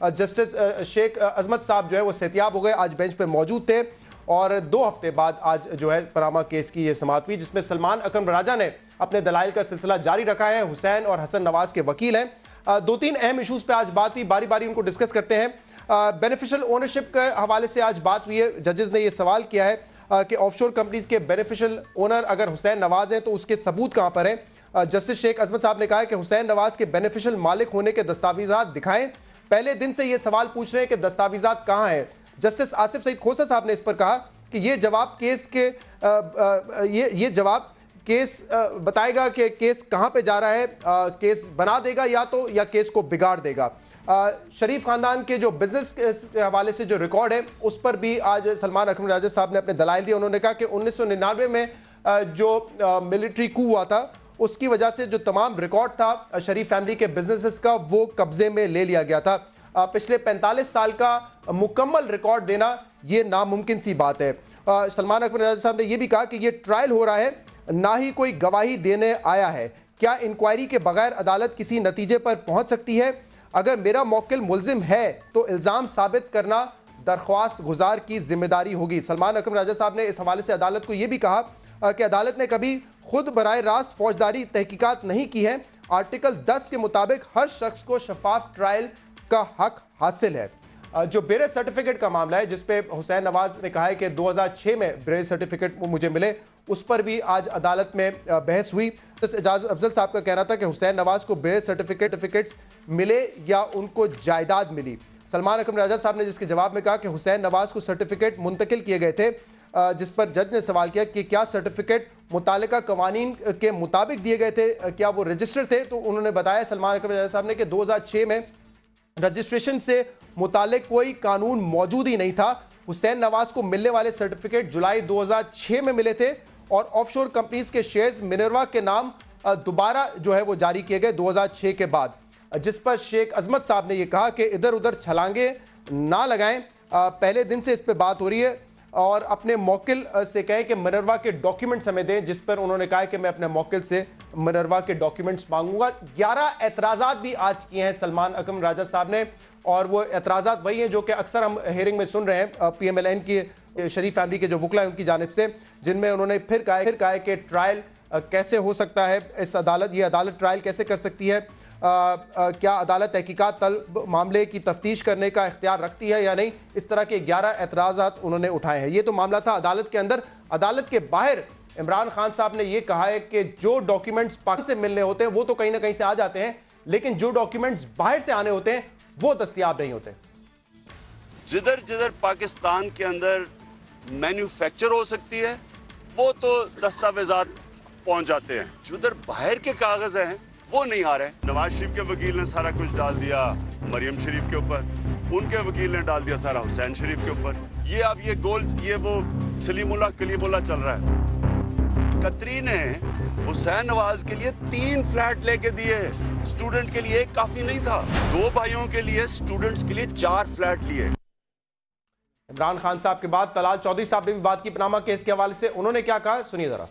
जस्टिस शेख अजमत साहब जो है, वो सेहतियाब हो गए, आज बेंच पर मौजूद थे। और दो हफ़्ते बाद आज जो है पनामा केस की यह समाप्त हुई, जिसमें सलमान अकरम राजा ने अपने दलाइल का सिलसिला जारी रखा है। हुसैन और हसन नवाज़ के वकील हैं। दो तीन अहम इशूज पे आज बात हुई बारी बारी उनको डिस्कस करते हैं। बेनिफिशियल ओनरशिप के हवाले से आज बात हुई है। जजेस ने यह सवाल किया है कि ऑफशोर कंपनीज़ के बेनिफिशियल ओनर अगर हुसैन नवाज़ हैं तो उसके सबूत कहाँ पर हैं? जस्टिस शेख अजमत साहब ने कहा कि हुसैन नवाज़ के बेनिफिशियल मालिक होने के दस्तावेजात दिखाएँ। पहले दिन से यह सवाल पूछ रहे हैं कि दस्तावेजात कहाँ हैं? जस्टिस आसिफ सईद खोसा साहब ने इस पर कहा कि ये जवाब केस के आ, आ, ये ये जवाब केस बताएगा कि केस कहाँ पे जा रहा है केस बना देगा या तो या केस को बिगाड़ देगा। शरीफ खानदान के जो बिज़नेस के हवाले से जो रिकॉर्ड है उस पर भी आज सलमान अकरम राजा साहब ने अपने दलाइल दिए। उन्होंने कहा कि उन्नीस सौ निन्यानवे में जो मिलिट्री कू हुआ था उसकी वजह से जो तमाम रिकॉर्ड था शरीफ फैमिली के बिजनेसेस का वो कब्जे में ले लिया गया था। पिछले 45 साल का मुकम्मल रिकॉर्ड देना ये नामुमकिन सी बात है। सलमान अकबर राजा साहब ने यह भी कहा कि ये ट्रायल हो रहा है, ना ही कोई गवाही देने आया है। क्या इंक्वायरी के बगैर अदालत किसी नतीजे पर पहुँच सकती है? अगर मेरा मौकिल मुलजिम है तो इल्ज़ाम साबित करना दरख्वास्त गुजार की ज़िम्मेदारी होगी। सलमान अकरम राजा साहब ने इस हवाले से अदालत को यह भी कहा कि अदालत ने कभी खुद बर रास्त फौजदारी तहकीकात नहीं की है। आर्टिकल 10 के मुताबिक हर शख्स को शफाफ ट्रायल का हक हासिल है। जो बेरे सर्टिफिकेट का मामला है, जिसपे हुसैन नवाज़ ने कहा है कि 2006 में बेरे सर्टिफिकेट मुझे मिले, उस पर भी आज अदालत में बहस हुई। एजाज अफजल साहब का कहना था कि हुसैन नवाज़ को बेरे सर्टिफिकेट मिले या उनको जायदाद मिली। सलमान अकरम राजा साहब ने जिसके जवाब में कहा कि हुसैन नवाज़ को सर्टिफिकेट मुंतकिल किए गए थे जिस पर जज ने सवाल किया कि क्या सर्टिफिकेट मुतल कवानीन के मुताबिक दिए गए थे क्या वो रजिस्टर थे? तो उन्होंने बताया, सलमान अकरम राजा साहब ने कि 2006 में रजिस्ट्रेशन से मुतालिक कोई कानून मौजूद ही नहीं था। हुसैन नवाज़ को मिलने वाले सर्टिफिकेट जुलाई 2006 में मिले थे और ऑफशोर कंपनीज़ के शेयर्स मिनरवा के नाम दोबारा जो है वो जारी किए गए 2006 के बाद। जिस पर शेख अजमत साहब ने यह कहा कि इधर उधर छलांगे ना लगाएँ। पहले दिन से इस पर बात हो रही है। और अपने मोकिल से कहें कि मनरवा के डॉक्यूमेंट्स हमें दें, जिस पर उन्होंने कहा कि मैं अपने मोकिल से मनरवा के डॉक्यूमेंट्स मांगूँगा। ग्यारह एतराज़ात भी आज किए हैं सलमान अकम राजा साहब ने, और वो एतराज़ात वही हैं जो कि अक्सर हम हेयरिंग में सुन रहे हैं पी एम एल एन की शरीफ फैमिली के जो वकला हैं उनकी जानब से, जिनमें उन्होंने फिर कहा फिर कहा कि ट्रायल कैसे हो सकता है, इस अदालत, ये अदालत ट्रायल कैसे कर सकती है? आ, आ, क्या अदालत तहकीकत तल मामले की तफ्तीश करने का इख्तियार रखती है या नहीं? इस तरह के ग्यारह एतराज़ा उन्होंने उठाए हैं। ये तो मामला था अदालत के अंदर। अदालत के बाहर इमरान खान साहब ने यह कहा है कि जो डॉक्यूमेंट्स पाक से मिलने होते हैं वो तो कहीं ना कहीं से आ जाते हैं लेकिन जो डॉक्यूमेंट्स बाहर से आने होते हैं वो दस्तियाब नहीं होते। जिधर जिधर पाकिस्तान के अंदर मैन्युफैक्चर हो सकती है वो तो दस्तावेजात पहुँच जाते हैं। जिधर बाहर के कागज़ हैं वो नहीं आ रहे नवाज़ शरीफ के वकील ने सारा कुछ डाल दिया मरियम शरीफ के ऊपर। उनके वकील ने डाल दिया सारा हुसैन शरीफ के ऊपर। ये अब ये गोल ये वो सलीमुल्ला कलीमुल्ला चल रहा है। कतरी ने हुसैन नवाज़ के लिए तीन फ्लैट लेके दिए। स्टूडेंट के लिए एक काफ़ी नहीं था। दो भाइयों के लिए स्टूडेंट्स के लिए चार फ्लैट लिए। इमरान खान साहब के बाद तलाल चौधरी साहब ने भी बात की पनामा केस के हवाले से। उन्होंने क्या कहा? सुनिए जरा।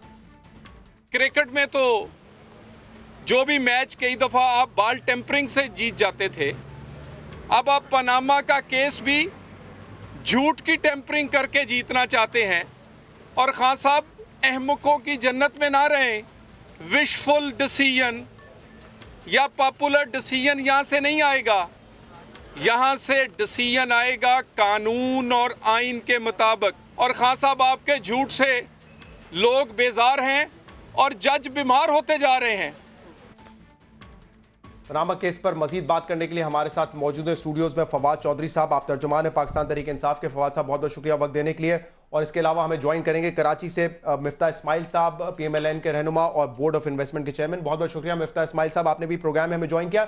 क्रिकेट में तो जो भी मैच कई दफ़ा आप बाल टेम्परिंग से जीत जाते थे, अब आप पनामा का केस भी झूठ की टेम्परिंग करके जीतना चाहते हैं और खान साहब अहमकों की जन्नत में ना रहें। विशफुल डिसीज़न या पॉपुलर डिसीज़न यहाँ से नहीं आएगा। यहाँ से डिसीज़न आएगा कानून और आइन के मुताबिक। और खान साहब, आपके झूठ से लोग बेजार हैं और जज बीमार होते जा रहे हैं। पनामा केस पर मजीद बात करने के लिए हमारे साथ मौजूद है स्टूडियोज में फवाद चौधरी साहब। आप तर्जुमान है पाकिस्तान तरीके इंसाफ के। फवाद साहब बहुत बहुत शुक्रिया वक्त देने के लिए। और इसके अलावा हमें ज्वाइन करेंगे कराची से मिफ्ता इस्माइल साहब पीएमएलएन के रहनुमा और बोर्ड ऑफ़ इन्वेस्टमेंट के चेयरमैन। बहुत बहुत शुक्रिया मिफ्ता इस्माइल साहब आपने भी प्रोग्राम में हमें ज्वाइन किया।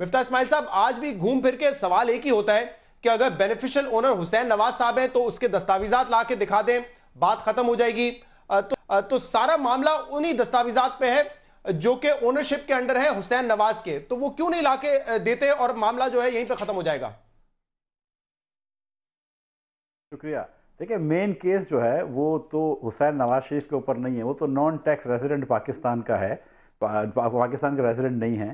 मिफ्ता इस्माइल साहब आज भी घूम फिर के सवाल एक ही होता है कि अगर बेनिफिशियल ओनर हुसैन नवाज़ साहब हैं तो उसके दस्तावेजात ला के दिखा दें बात खत्म हो जाएगी। तो, तो सारा मामला उन्हीं दस्तावेजात पे है। जो कि ओनरशिप के अंडर है हुसैन नवाज़ के तो वो क्यों नहीं लाके देते और मामला जो है यहीं पे खत्म हो जाएगा? शुक्रिया। देखिए मेन केस जो है वो तो हुसैन नवाज़ शरीफ के ऊपर नहीं है वो तो नॉन टैक्स रेजिडेंट पाकिस्तान का है पा, पाकिस्तान का रेजिडेंट नहीं है।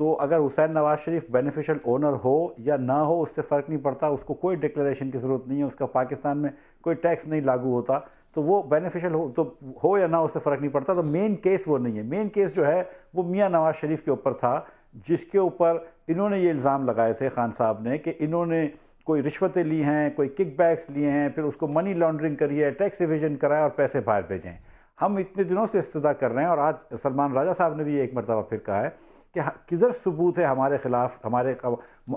तो अगर हुसैन नवाज़ शरीफ बेनिफिशियल ओनर हो या ना हो उससे फ़र्क नहीं पड़ता उसको कोई डिक्लेरेशन की ज़रूरत नहीं है उसका पाकिस्तान में कोई टैक्स नहीं लागू होता तो वो बेनिफिशियल हो तो हो या ना उससे फ़र्क नहीं पड़ता। तो मेन केस वो नहीं है। मेन केस जो है, वो मियाँ नवाज़ शरीफ के ऊपर था, जिसके ऊपर इन्होंने ये इल्ज़ाम लगाए थे खान साहब ने कि इन्होंने कोई रिश्वतें ली हैं, कोई किक बैक्स लिए हैं, फिर उसको मनी लॉन्ड्रिंग करी है टैक्स इविजन कराए और पैसे बाहर भेजें हम इतने दिनों से इस्तः कर रहे हैं और आज सलमान राजा साहब ने भी एक मरतबा फिर कहा है कि किधर सबूत है हमारे ख़िलाफ़, हमारे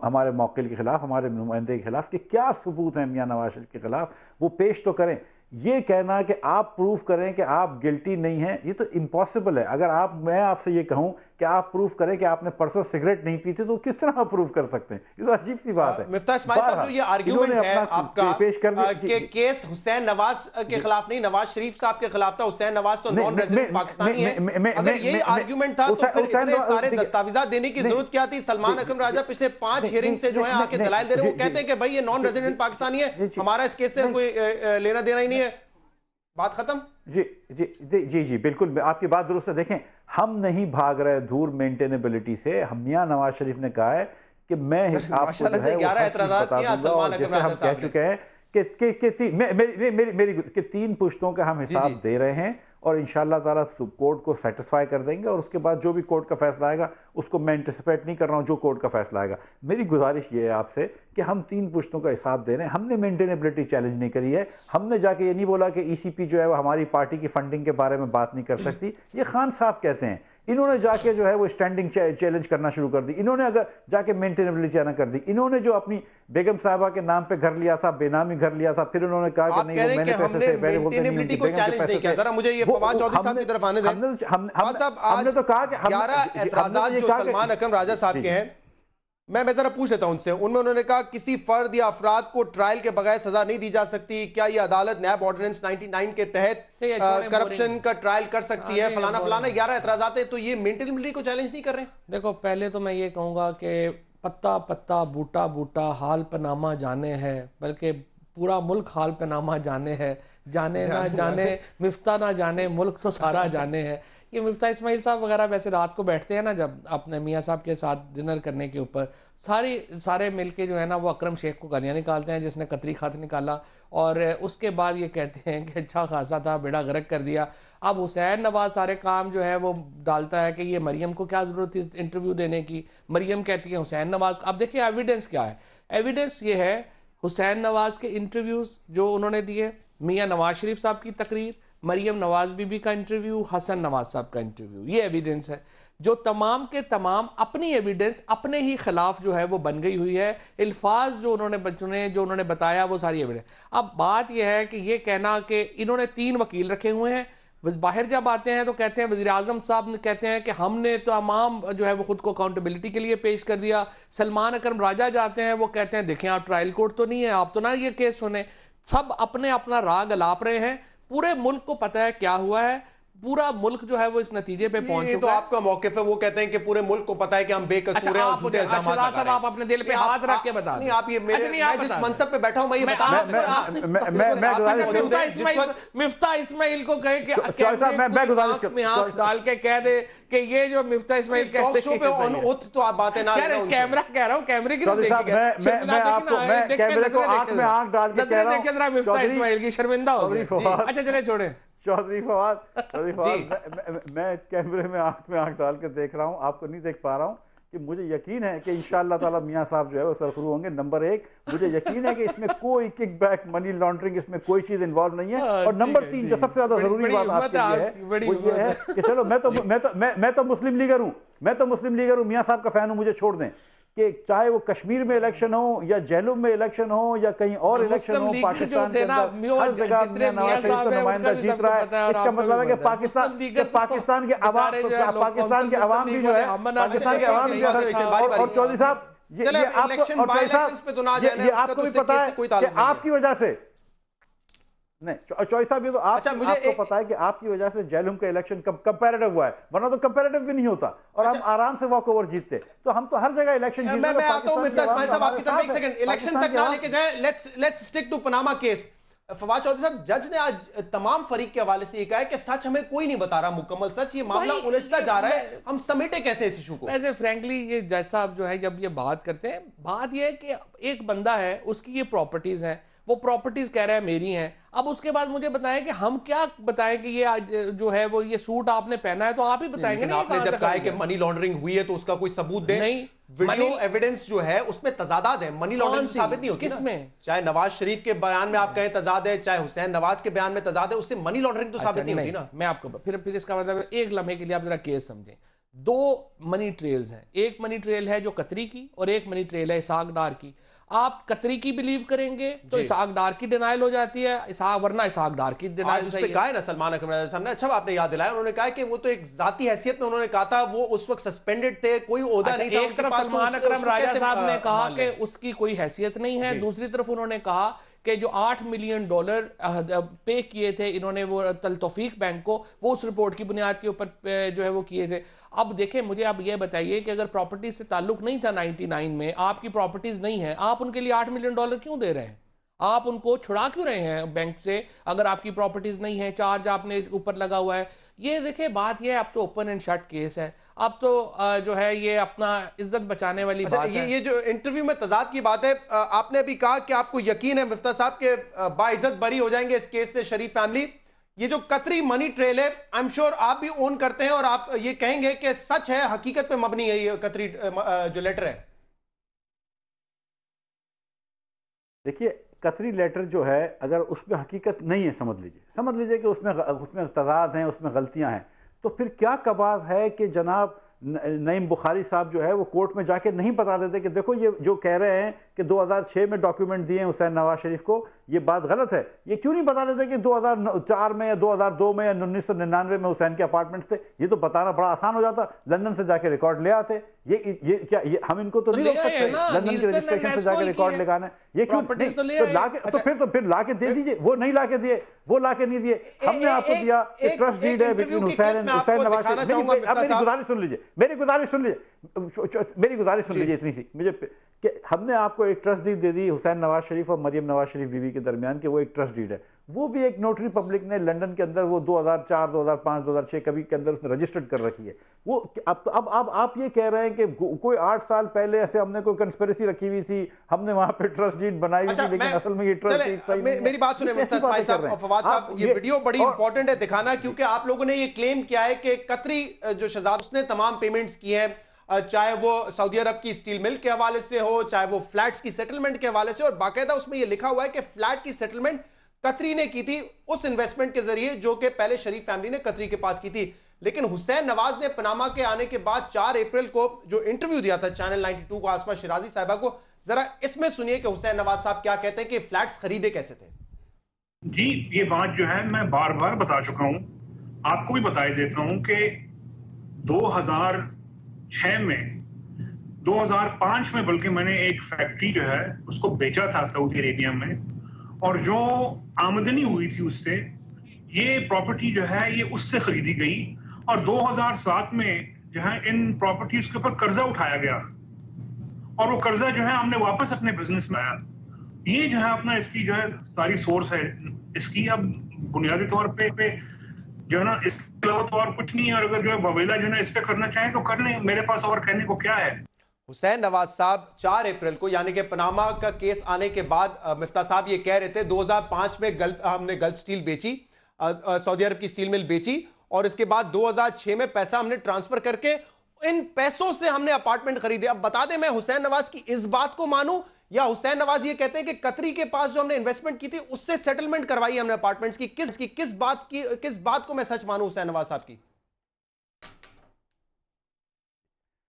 हमारे मौक़िल के ख़िलाफ़, हमारे नुमाइंदे के ख़िलाफ़ कि क्या सबूत हैं मियाँ नवाज़ शरीफ के ख़िलाफ़? वो पेश तो करें। ये कहना कि आप प्रूफ करें कि आप गिल्टी नहीं हैं ये तो इम्पॉसिबल है। अगर आप मैं आपसे ये कहूँ कि आप प्रूफ करें कि आपने परसों सिगरेट नहीं पी थी तो किस तरह आप प्रूफ कर सकते हैं? ये तो अजीब सी बात है। तो ये आर्ग्यूमेंट है आपका पेश कर कि केस हुसैन नवाज़ के खिलाफ नहीं नवाज़ शरीफ साहब के खिलाफ था हुसैन नवाज़ तो नॉन रेजिडेंट पाकिस्तानी है। अगर यही आर्ग्यूमेंट था तो फिर इतने सारे दस्तावेजात देने की ज़रूरत क्या थी? सलमान अकरम राजा पिछले पाँच हियरिंग से जो है आके दलाल दे रहे वो कहते हैं कि भाई ये नॉन रेजिडेंट पाकिस्तानी है हमारा इस केस से कोई लेना देना ही नहीं बात खत्म जी जी जी जी बिल्कुल आपकी बात दुरुस्त है देखें हम नहीं भाग रहे दूर मेंटेनेबिलिटी से हम मियाँ नवाज़ शरीफ ने कहा है कि मैं आपको जो है बता जैसे हम कह चुके हैं कि मेरी मेरी कि तीन पुश्तों का हम हिसाब दे रहे हैं और इन ताला कोर्ट को सेटिस्फाई कर देंगे और उसके बाद जो भी कोर्ट का फैसला आएगा, उसको मैं एंटिसिपेट नहीं कर रहा हूँ जो कोर्ट का फैसला आएगा। मेरी गुजारिश ये है आपसे कि हम तीन पुश्तों का हिसाब दे रहे हैं। हमने मेंटेनेबिलिटी चैलेंज नहीं करी है। हमने जाके ये नहीं बोला कि ईसीपी जो है वो हमारी पार्टी की फंडिंग के बारे में बात नहीं कर सकती। ये खान साहब कहते हैं इन्होंने जाके जो है वो स्टैंडिंग चैलेंज करना शुरू कर दी। इन्होंने अगर जाके मेंटेनेबिलिटी आना कर दी। इन्होंने जो अपनी बेगम साहबा के नाम पे घर लिया था बेनामी घर लिया था फिर उन्होंने कहा कि नहीं वो मैंने पैसे से पहले बोलते नहीं उनकी बेगम के पैसे थे जरा मुझे ये फवाद चौधरी साहब की तरफ़ आने दें। हमने हमने तो कहा कि 11 एतराजात जो सलमान अकरम राजा साहब के हैं मैं मैं जरा पूछ लेता हूँ उनसे। उनमें उन्होंने कहा किसी फर्द या अफराद को ट्रायल के बगैर सजा नहीं दी जा सकती। क्या ये अदालत नैब ऑर्डिनेंस 99 के तहत करप्शन का ट्रायल कर सकती है फलाना फलाना ग्यारह एतराजात है तो ये मेंटेनेबिलिटी को चैलेंज नहीं कर रहे? देखो पहले तो मैं ये कहूँगा कि पत्ता पत्ता बूटा बूटा हाल पनामा जाने हैं बल्कि पूरा मुल्क हाल पे नामा जाने है। जाने ना जाने। मिफ्ता ना जाने मुल्क तो सारा जाने है। ये मिफ्ता इसमाइल साहब वगैरह वैसे रात को बैठते हैं ना, जब अपने मियाँ साहब के साथ डिनर करने के ऊपर, सारी, सारे मिलके जो है ना, वो अक्रम शेख को गालियाँ निकालते हैं, जिसने कतरी खात निकाला। और उसके बाद ये कहते हैं कि अच्छा खासा था, बेड़ा गर्क कर दिया। अब हुसैन नवाज़ सारे काम जो है, वो डालता है कि ये मरीम को क्या ज़रूरत थी इंटरव्यू देने की? मरियम कहती है, हुसैन नवाज़ अब देखिए एविडेंस क्या है? एविडेंस ये है, हुसैन नवाज़ के इंटरव्यूज़ जो उन्होंने दिए, मियाँ नवाज़ शरीफ साहब की तकरीर मरियम नवाज़ बीबी का इंटरव्यू हसन नवाज़ साहब का इंटरव्यू ये एविडेंस है। जो तमाम के तमाम अपनी एविडेंस अपने ही खिलाफ जो है वो बन गई हुई है। अल्फाज जो उन्होंने चुने, जो उन्होंने बताया, वो सारी एविडेंस अब बात यह है कि ये कहना कि इन्होंने तीन वकील रखे हुए हैं। बाहर जब आते हैं तो कहते हैं वजी अजम साहब कहते हैं कि हमने तमाम जो है वो खुद को अकाउंटेबिलिटी के लिए पेश कर दिया। सलमान अकरम राजा जाते हैं, वो कहते हैं, देखें, आप ट्रायल कोर्ट तो नहीं है, आप तो ना ये केस सुने। सब अपने अपना राग अलाप रहे हैं। पूरे मुल्क को पता है क्या हुआ है? पूरा मुल्क जो है वो इस नतीजे पे पहुँच चुका तो आपका मौके है वो कहते हैं कि पूरे मुल्क को पता है कि हम बेकसूर अच्छा, हैं इल्ज़ाम लगा साहब आप अपने दिल पे हाथ रख के बता नहीं आप ये मेरे अच्छा, नहीं, जिस मनसब पे बैठा हूँ मैं ये बता मैं मैं मिफ्ता इस्माइल मिफ्ता इस्माइल को कहे कि मैं आँख डाल के कह दे कि ये जो मिफ्ता इस्माइल कहते हैं तो आप बातें ना कैमरा कह रहा हूँ कैमरे की तरफ़ देखिए मैं मैं आपको मैं कैमरे को आँख में आँख डाल के कह रहा हूँ। देखिए जरा मिफ्ता इस्माइल की शर्मिंदा हो अच्छा चले छोड़े। चौधरी फवाद चौधरी फवाद मैं, मैं, कैमरे में आँख में आँख डाल के देख रहा हूँ आपको नहीं देख पा रहा हूँ कि मुझे यकीन है कि इन ताला मियाँ साहब जो है वो सरखरू होंगे। नंबर एक मुझे यकीन है कि इसमें कोई किक बैक मनी लॉन्ड्रिंग इसमें कोई चीज़ इन्वॉल्व नहीं है। हाँ, और नंबर तीन जो। सबसे ज़्यादा ज़रूरी बात आपके लिए है वो ये है कि चलो मैं तो मैं तो मैं तो मुस्लिम लीगर हूँ मैं तो मुस्लिम लीगर हूँ मियाँ साहब का फ़ैन हूँ मुझे छोड़ दें। कि चाहे वो कश्मीर में इलेक्शन हो या जैलूम में इलेक्शन हो या कहीं और इलेक्शन हो पाकिस्तान के अंदर हर जगह नवाज़ शरीफ का नुमाइंदा जीत रहा है। इसका मतलब है कि पाकिस्तान पाकिस्तान के अवाम पाकिस्तान के अवाम भी जो है पाकिस्तान के अवाम भी और चौधरी साहब ये आपको और चौधरी साहब ये आपको भी पता है कि आपकी वजह से नहीं चौधरी साहब ये तो आप अच्छा, मुझे आपको पता है कि आपकी वजह से जैलूम का इलेक्शन कंपैरेटिव हुआ है वरना तो कंपैरेटिव भी नहीं होता। और अच्छा, हम आराम से वॉक ओवर जीतते। तो हम तो हर जगह इलेक्शन जीते मैं, मैं आता हूँ साहब आपकी तरफ़ एक सेकंड इलेक्शन तक ना लेके जाए let's let's stick to Panama case Fawad Chaudhry साहब जज ने आज तमाम फरीक के हवाले से ये कहा है कि सच हमें कोई नहीं बता रहा मुकम्मल सच ये मामला उलझता जा रहा है। हम समेटे कैसे इस इशू को? वैसे फ्रैंकली ये जज साहब जो है जब ये बात करते हैं बात ये है कि एक बंदा है उसकी ये प्रॉपर्टीज़ हैं। वो प्रॉपर्टीज़ कह रहा है मेरी हैं। अब उसके बाद मुझे बताएँ कि हम क्या बताएँ कि ये जो है वो ये सूट आपने पहना है तो आप ही बताएँगे ना आपने जब कहा कि मनी लॉन्ड्रिंग हुई है तो उसका कोई सबूत दे? नहीं वीडियो एविडेंस जो है उसमें तजादाद है। मनी लॉन्ड्रिंग साबित नहीं होती किसमें चाहे नवाज़ शरीफ के बयान में आप कहें तजाद है चाहे हुसैन नवाज़ के बयान में तजाद है उससे मनी लॉन्ड्रिंग तो अच्छा, साबित नहीं होती ना। मैं आपको फिर फिर इसका मतलब एक लम्हे के लिए आप जरा केस समझें। दो मनी ट्रेल्स हैं। एक मनी ट्रेल है जो कतरी की और एक मनी ट्रेल है इसाक डार की। आप कतरी की बिलीव करेंगे तो इसाक डार की डिनाइल हो जाती है इसाक वरना इसाक डार की डिनाइल उस पे कहा है ना सलमान अकबर साहब ने अच्छा आपने याद दिलाया उन्होंने कहा कि वो तो एक जाती हैसियत में उन्होंने कहा था वो उस वक्त सस्पेंडेड थे कोई ओहदा अच्छा, नहीं था एक तरफ़ तो सलमान अकरम राजा साहब ने कहा कि उसकी कोई हैसियत नहीं है दूसरी तरफ़ उन्होंने कहा कि जो आठ मिलियन डॉलर पे किए थे, इन्होंने वो तल तोफीक बैंक को, वो उस रिपोर्ट की बुनियाद के ऊपर जो है वो किए थे। अब देखें, मुझे आप ये बताइए कि अगर प्रॉपर्टी से ताल्लुक नहीं था 99 में, आपकी प्रॉपर्टीज़ नहीं है, आप उनके लिए आठ मिलियन डॉलर क्यों दे रहे हैं? आप उनको छुड़ा क्यों रहे हैं बैंक से, अगर आपकी प्रॉपर्टीज़ नहीं है, चार्ज आपने ऊपर लगा हुआ है? ये देखिए बात ये अब तो ओपन एंड शट केस है। अब तो जो है ये अपना इज़्ज़त बचाने वाली अच्छा, बात ये, है। ये जो इंटरव्यू में तजाद की बात है आपने अभी कहा कि आपको यकीन है मुफ्ता साहब के बाइज्जत बरी हो जाएँगे इस केस से शरीफ फैमिली। ये जो कतरी मनी ट्रेल है आई एम श्योर आप भी ओन करते हैं और आप ये कहेंगे कि सच है हकीकत पे मबनी है ये कतरी जो लेटर है। देखिए कतरी लेटर जो है अगर उसमें हकीकत नहीं है समझ लीजिए। समझ लीजिए कि उसमें उसमें तजाद हैं उसमें गलतियाँ हैं। तो फिर क्या कबाज है कि जनाब नईम बुखारी साहब जो है वो कोर्ट में जाके नहीं बता देते कि देखो ये जो कह रहे हैं कि 2006 में डॉक्यूमेंट दिए हैं हुसैन नवाज़ शरीफ को ये बात गलत है। ये क्यों नहीं बता देते कि 2004 में या 2002 में या उन्नीस सौ निन्यानवे में हुसैन के अपार्टमेंट्स थे? ये तो बताना बड़ा आसान हो जाता। लंदन से जाके रिकॉर्ड ले आते। ये ये क्या ये हम इनको तो, तो नहीं रोक सकते। लंदन के रजिस्ट्रेशन से जाके रिकॉर्ड लगाना। ये क्यों तो लाके तो फिर तो फिर ला के दे दीजिए। वो नहीं ला के दिए। वो ला के नहीं दिए। हमने आपको दिया ट्रस्ट डीड है बिटवीन हुसैन एंड हुसैन नवाज़। अब मेरी गुजारिश सुन लीजिए। मेरी गुजारिश सुन लीजिए। मेरी गुजारिश सुन लीजिए इतनी सी। मुझे हमने आपको एक ट्रस्ट डीड दे दी हुसैन नवाज़ शरीफ और मरियम नवाज़ शरीफ बीवी के दरमियान के वो एक ट्रस्ट डीड है। वो भी एक नोटरी पब्लिक ने लंदन के अंदर वो 2004 2005 2006 कभी के अंदर उसने रजिस्टर्ड कर रखी है। वो अब तो अब अब आप ये कह रहे हैं कि कोई आठ साल पहले ऐसे हमने कोई कंस्पेरेसी रखी हुई थी हमने वहाँ पे ट्रस्ट डीड बनाई हुई अच्छा, थी लेकिन असल में ये ट्रस्ट डीड सही नहीं मेरी बात सुने फवाद साहब ये वीडियो बड़ी इंपॉर्टेंट है दिखाना क्योंकि आप लोगों ने ये क्लेम किया है कि कतरी जो शहजाद उसने तमाम पेमेंट्स किए हैं। चाहे वो सऊदी अरब की स्टील मिल के हवाले से हो, चाहे वो फ्लैट्स की सेटलमेंट के हवाले से और बाकायदा उसमें ये लिखा हुआ है कि फ्लैट की सेटलमेंट कतरी ने की थी उस इन्वेस्टमेंट के ज़रिए जो कि पहले शरीफ फैमिली ने कतरी के पास की थी। लेकिन हुसैन नवाज़ ने पनामा के आने के बाद 4 अप्रैल को जो इंटरव्यू दिया था चैनल 92 को, आसमा शिराजी साहबा को, जरा इसमें सुनिए कि हुसैन नवाज़ साहब क्या कहते हैं कि फ्लैट्स खरीदे कैसे थे। जी, ये बात जो है मैं बार बार बता चुका हूँ। आपको भी बताई देता हूँ कि 2006 में 2005 में बल्कि मैंने एक फैक्ट्री जो है उसको बेचा था सऊदी अरेबिया में। और जो आमदनी हुई थी उससे ये प्रॉपर्टी जो है ये उससे खरीदी गई। और 2007 में जो है इन प्रॉपर्टीज़ के ऊपर कर्जा उठाया गया। और वो कर्जा जो है हमने वापस अपने बिज़नेस में आया। ये जो है अपना इसकी जो है सारी सोर्स है। इसकी अब बुनियादी तौर पे, पे जो है ना इसके अलावा तो और कुछ नहीं है, और अगर जो है बवेला जो है इस पे करना चाहे तो कर लें। मेरे पास और कहने को क्या है? हुसैन नवाज़ साहब 4 अप्रैल को, यानी कि पनामा का केस आने के बाद मिफ्ता साहब ये कह रहे थे 2005 में गल्फ, हमने गल्फ स्टील बेची सऊदी अरब की स्टील मिल बेची, और इसके बाद 2006 में पैसा हमने ट्रांसफ़र करके, इन पैसों से हमने अपार्टमेंट खरीदे। अब बता दें मैं हुसैन नवाज़ की इस बात को मानूं या हुसैन नवाज़ ये कहते हैं कि कतरी के पास जो हमने इन्वेस्टमेंट की थी उससे सेटलमेंट करवाई हमने अपार्टमेंट्स की। किस की किस बात की किस बात को मैं सच मानूं हुसैन नवाज़ साहब की?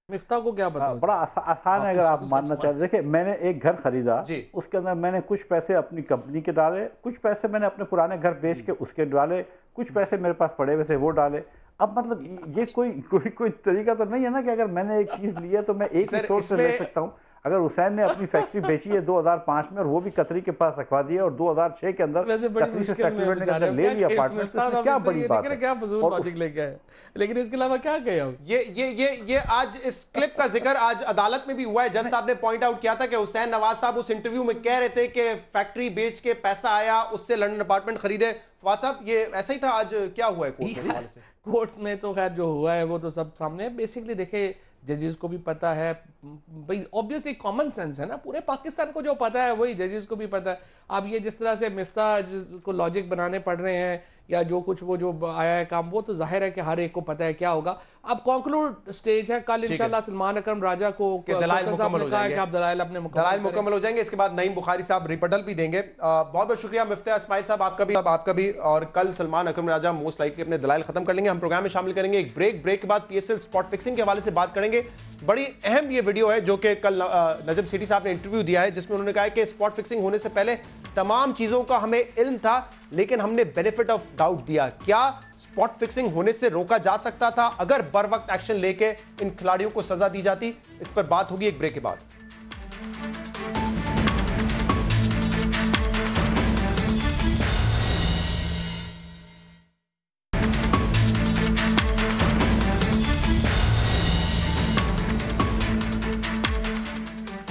मिफ्ता को क्या पता बड़ा आसा, आसान है अगर आप मानना चाहते देखिए मैंने एक घर खरीदा उसके अंदर मैंने कुछ पैसे अपनी कंपनी के डाले कुछ पैसे मैंने अपने पुराने घर बेच के उसके डाले कुछ पैसे मेरे पास पड़े हुए थे वो डाले। अब मतलब ये कोई कोई कोई तरीका तो नहीं है ना कि अगर मैंने एक चीज़ ली है तो मैं एक ही सोर्स से ले सकता हूँ। अगर हुसैन ने अपनी फैक्ट्री बेची है 2005 में और वो भी कतरी के पास रखवा दिया और 2006 के अंदर कतरी से सेटलमेंट के अंदर ले लिया अपार्टमेंट तो क्या बड़ी बात है? क्या फजूल लॉजिक लेके आए। लेकिन इसके अलावा क्या कहे ये ये ये ये आज इस क्लिप का ज़िक्र आज अदालत में भी हुआ है। जज साहब ने पॉइंट आउट किया था कि हुसैन नवाज़ साहब उस इंटरव्यू में कह रहे थे कि फैक्ट्री बेच के पैसा आया उससे लंदन अपार्टमेंट खरीदे। फवाद साहब ये ऐसा ही था आज क्या हुआ है कोर्ट में कोर्ट में तो खैर जो हुआ है वो तो सब सामने बेसिकली देखे जजेस को भी पता है। भाई ऑब्वियसली कॉमन सेंस है ना, पूरे पाकिस्तान को जो पता है, वही जजेस को भी पता है। आप ये जिस तरह से मिफ्ता जिसको लॉजिक बनाने पड़ रहे हैं या जो कुछ वो जो आया है काम वो तो ज़ाहिर है कि हर एक को पता है क्या होगा। अब कॉन्क्लूड स्टेज है कल इंशाल्लाह सलमान अकरम राजा को अपने मुकम्मल हो जाएँगे इसके बाद नईम बुखारी साहब रिपटल भी देंगे। बहुत बहुत शुक्रिया मुफ्ती इसमाइल साहब आपका भी आपका भी और कल सलमान अकरम राजा मोस्ट लाइकली अपने दलाल खत्म कर लेंगे। हम प्रोग्राम में शामिल करेंगे एक ब्रेक। ब्रेक के बाद पीएसएल स्पॉट फिक्सिंग के हवाले से बात करेंगे। बड़ी अहम ये वीडियो है जो कि कल नजम सिटी साहब ने इंटरव्यू दिया है जिसमें उन्होंने कहा कि स्पॉट फिक्सिंग होने से पहले तमाम चीज़ों का हमें इल्म था लेकिन हमने बेनिफिट ऑफ़ डाउट दिया। क्या स्पॉट फिक्सिंग होने से रोका जा सकता था? अगर बर वक्त एक्शन लेके इन खिलाड़ियों को सजा दी जाती, इस पर बात होगी एक ब्रेक के बाद।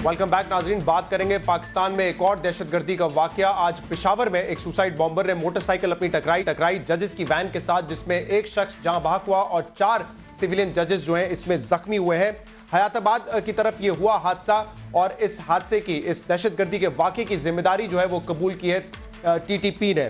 वेलकम बैक नाजरीन, बात करेंगे पाकिस्तान में एक और दहशतगर्दी का वाक्य। आज पिशावर में एक सुसाइड बॉम्बर ने मोटरसाइकिल अपनी टकराई टकराई जजेस की वैन के साथ, जिसमें एक शख्स जहाँ भाग हुआ और चार सिविलियन जजेस जो हैं इसमें जख्मी हुए हैं। हयाताबाद की तरफ़ ये हुआ हादसा और इस हादसे की, इस दहशतगर्दी के वाक़े की ज़िम्मेदारी जो है वो कबूल की है टीटीपी ने।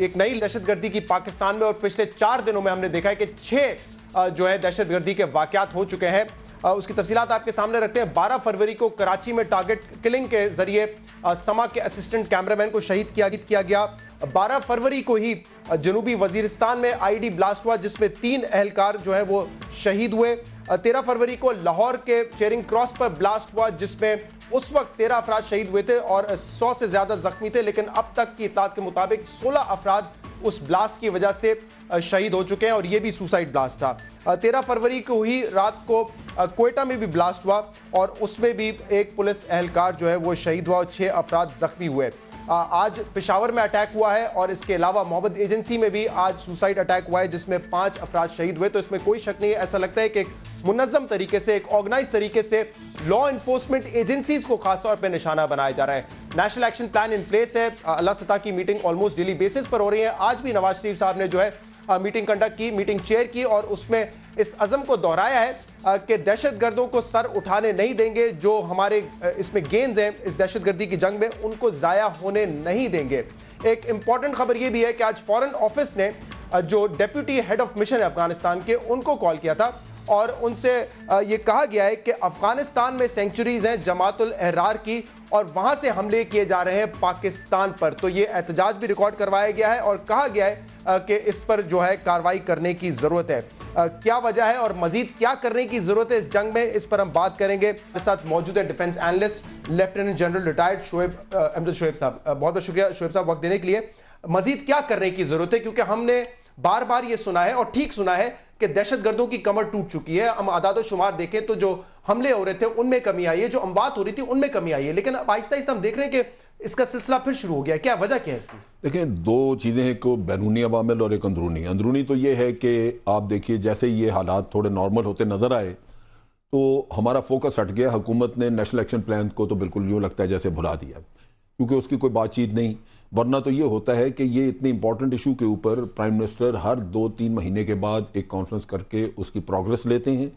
एक नई दहशतगर्दी की पाकिस्तान में और पिछले चार दिनों में हमने देखा है कि छह जो है दहशतगर्दी के वाकयात हो चुके हैं। उसकी तफसीत आपके सामने रखते हैं। बारह फरवरी को कराची में टारगेट किलिंग के ज़रिए समा के असिस्टेंट कैमरामैन को शहीद किया किया गया। बारह फरवरी को ही जनूबी वजीरिस्तान में आईडी ब्लास्ट हुआ, जिसमें तीन अहलकार जो है वो शहीद हुए। तेरह फरवरी को लाहौर के चेरिंग क्रॉस पर ब्लास्ट हुआ, जिसमें उस वक्त तेरह अफराद शहीद हुए थे और सौ से ज़्यादा जख्मी थे, लेकिन अब तक की इतलात के मुताबिक सोलह अफराद उस ब्लास्ट की वजह से शहीद हो चुके हैं और ये भी सुसाइड ब्लास्ट था। तेरह फरवरी को ही रात को कोयटा में भी ब्लास्ट हुआ और उसमें भी एक पुलिस एहलकार जो है वो शहीद हुआ और छः अफराद जख्मी हुए। आज पिशावर में अटैक हुआ है और इसके अलावा मोहम्मद एजेंसी में भी आज सुसाइड अटैक हुआ है, जिसमें पाँच अफराज शहीद हुए तो इसमें कोई शक नहीं है। ऐसा लगता है कि मुनजम तरीके से, एक ऑर्गेनाइज तरीके से लॉ इन्फोर्समेंट एजेंसीज को खासतौर पर निशाना बनाया जा रहा है। National action plan in place है। अल्लाह सतह की मीटिंग ऑलमोस्ट डेली बेसिस पर हो रही है। आज भी नवाज़ शरीफ साहब ने जो है मीटिंग कंडक्ट की मीटिंग चेयर की और उसमें इस अजम को दोहराया है। कि दहशतगर्दों को सर उठाने नहीं देंगे, जो हमारे इसमें गेंद हैं, इस दहशतगर्दी की जंग में उनको ज़ाया होने नहीं देंगे। एक इंपॉर्टेंट खबर यह भी है कि आज फॉरेन ऑफ़िस ने जो डेप्यूटी हेड ऑफ़ मिशन है अफ़गानिस्तान के, उनको कॉल किया था और उनसे ये कहा गया है कि अफ़गानिस्तान में सेंचुरीज हैं जमातुल एहरार की और वहाँ से हमले किए जा रहे हैं पाकिस्तान पर। तो ये एहतजाज भी रिकॉर्ड करवाया गया है और कहा गया है कि इस पर जो है कार्रवाई करने की ज़रूरत है। क्या वजह है और मजीद क्या करने की ज़रूरत है इस जंग में? इस पर हम बात करेंगे। साथ मौजूद है defence analyst, lieutenant general retired Shoaib Ahmed Shoaib साहब। बहुत बहुत शुक्रिया शोएब साहब वक्त देने के लिए। मजीद क्या करने की ज़रूरत है? क्योंकि हमने बार बार ये सुना है और ठीक सुना है कि दहशतगर्दों की कमर टूट चुकी है। हम आदाद शुमार देखें तो जो हमले हो रहे थे, उनमें कमी आई है। जो अमवात हो रही थी, उनमें कमी आई है। लेकिन अब आहिस्ता आहिस्ता हम देख रहे हैं कि इसका सिलसिला फिर शुरू हो गया क्या वजह क्या है इसकी? देखिए दो चीज़ें हैं को बैरूनी अवामिल और एक अंदरूनी। अंदरूनी तो ये है कि आप देखिए जैसे ये हालात थोड़े नॉर्मल होते नज़र आए तो हमारा फोकस हट गया। हुकूमत ने नेशनल एक्शन प्लान को तो बिल्कुल यूँ लगता है जैसे भुला दिया। क्योंकि उसकी कोई बातचीत नहीं। वरना तो ये होता है कि ये इतने इंपॉर्टेंट इशू के ऊपर प्राइम मिनिस्टर हर दो तीन महीने के बाद एक कॉन्फ्रेंस करके उसकी प्रोग्रेस लेते हैं।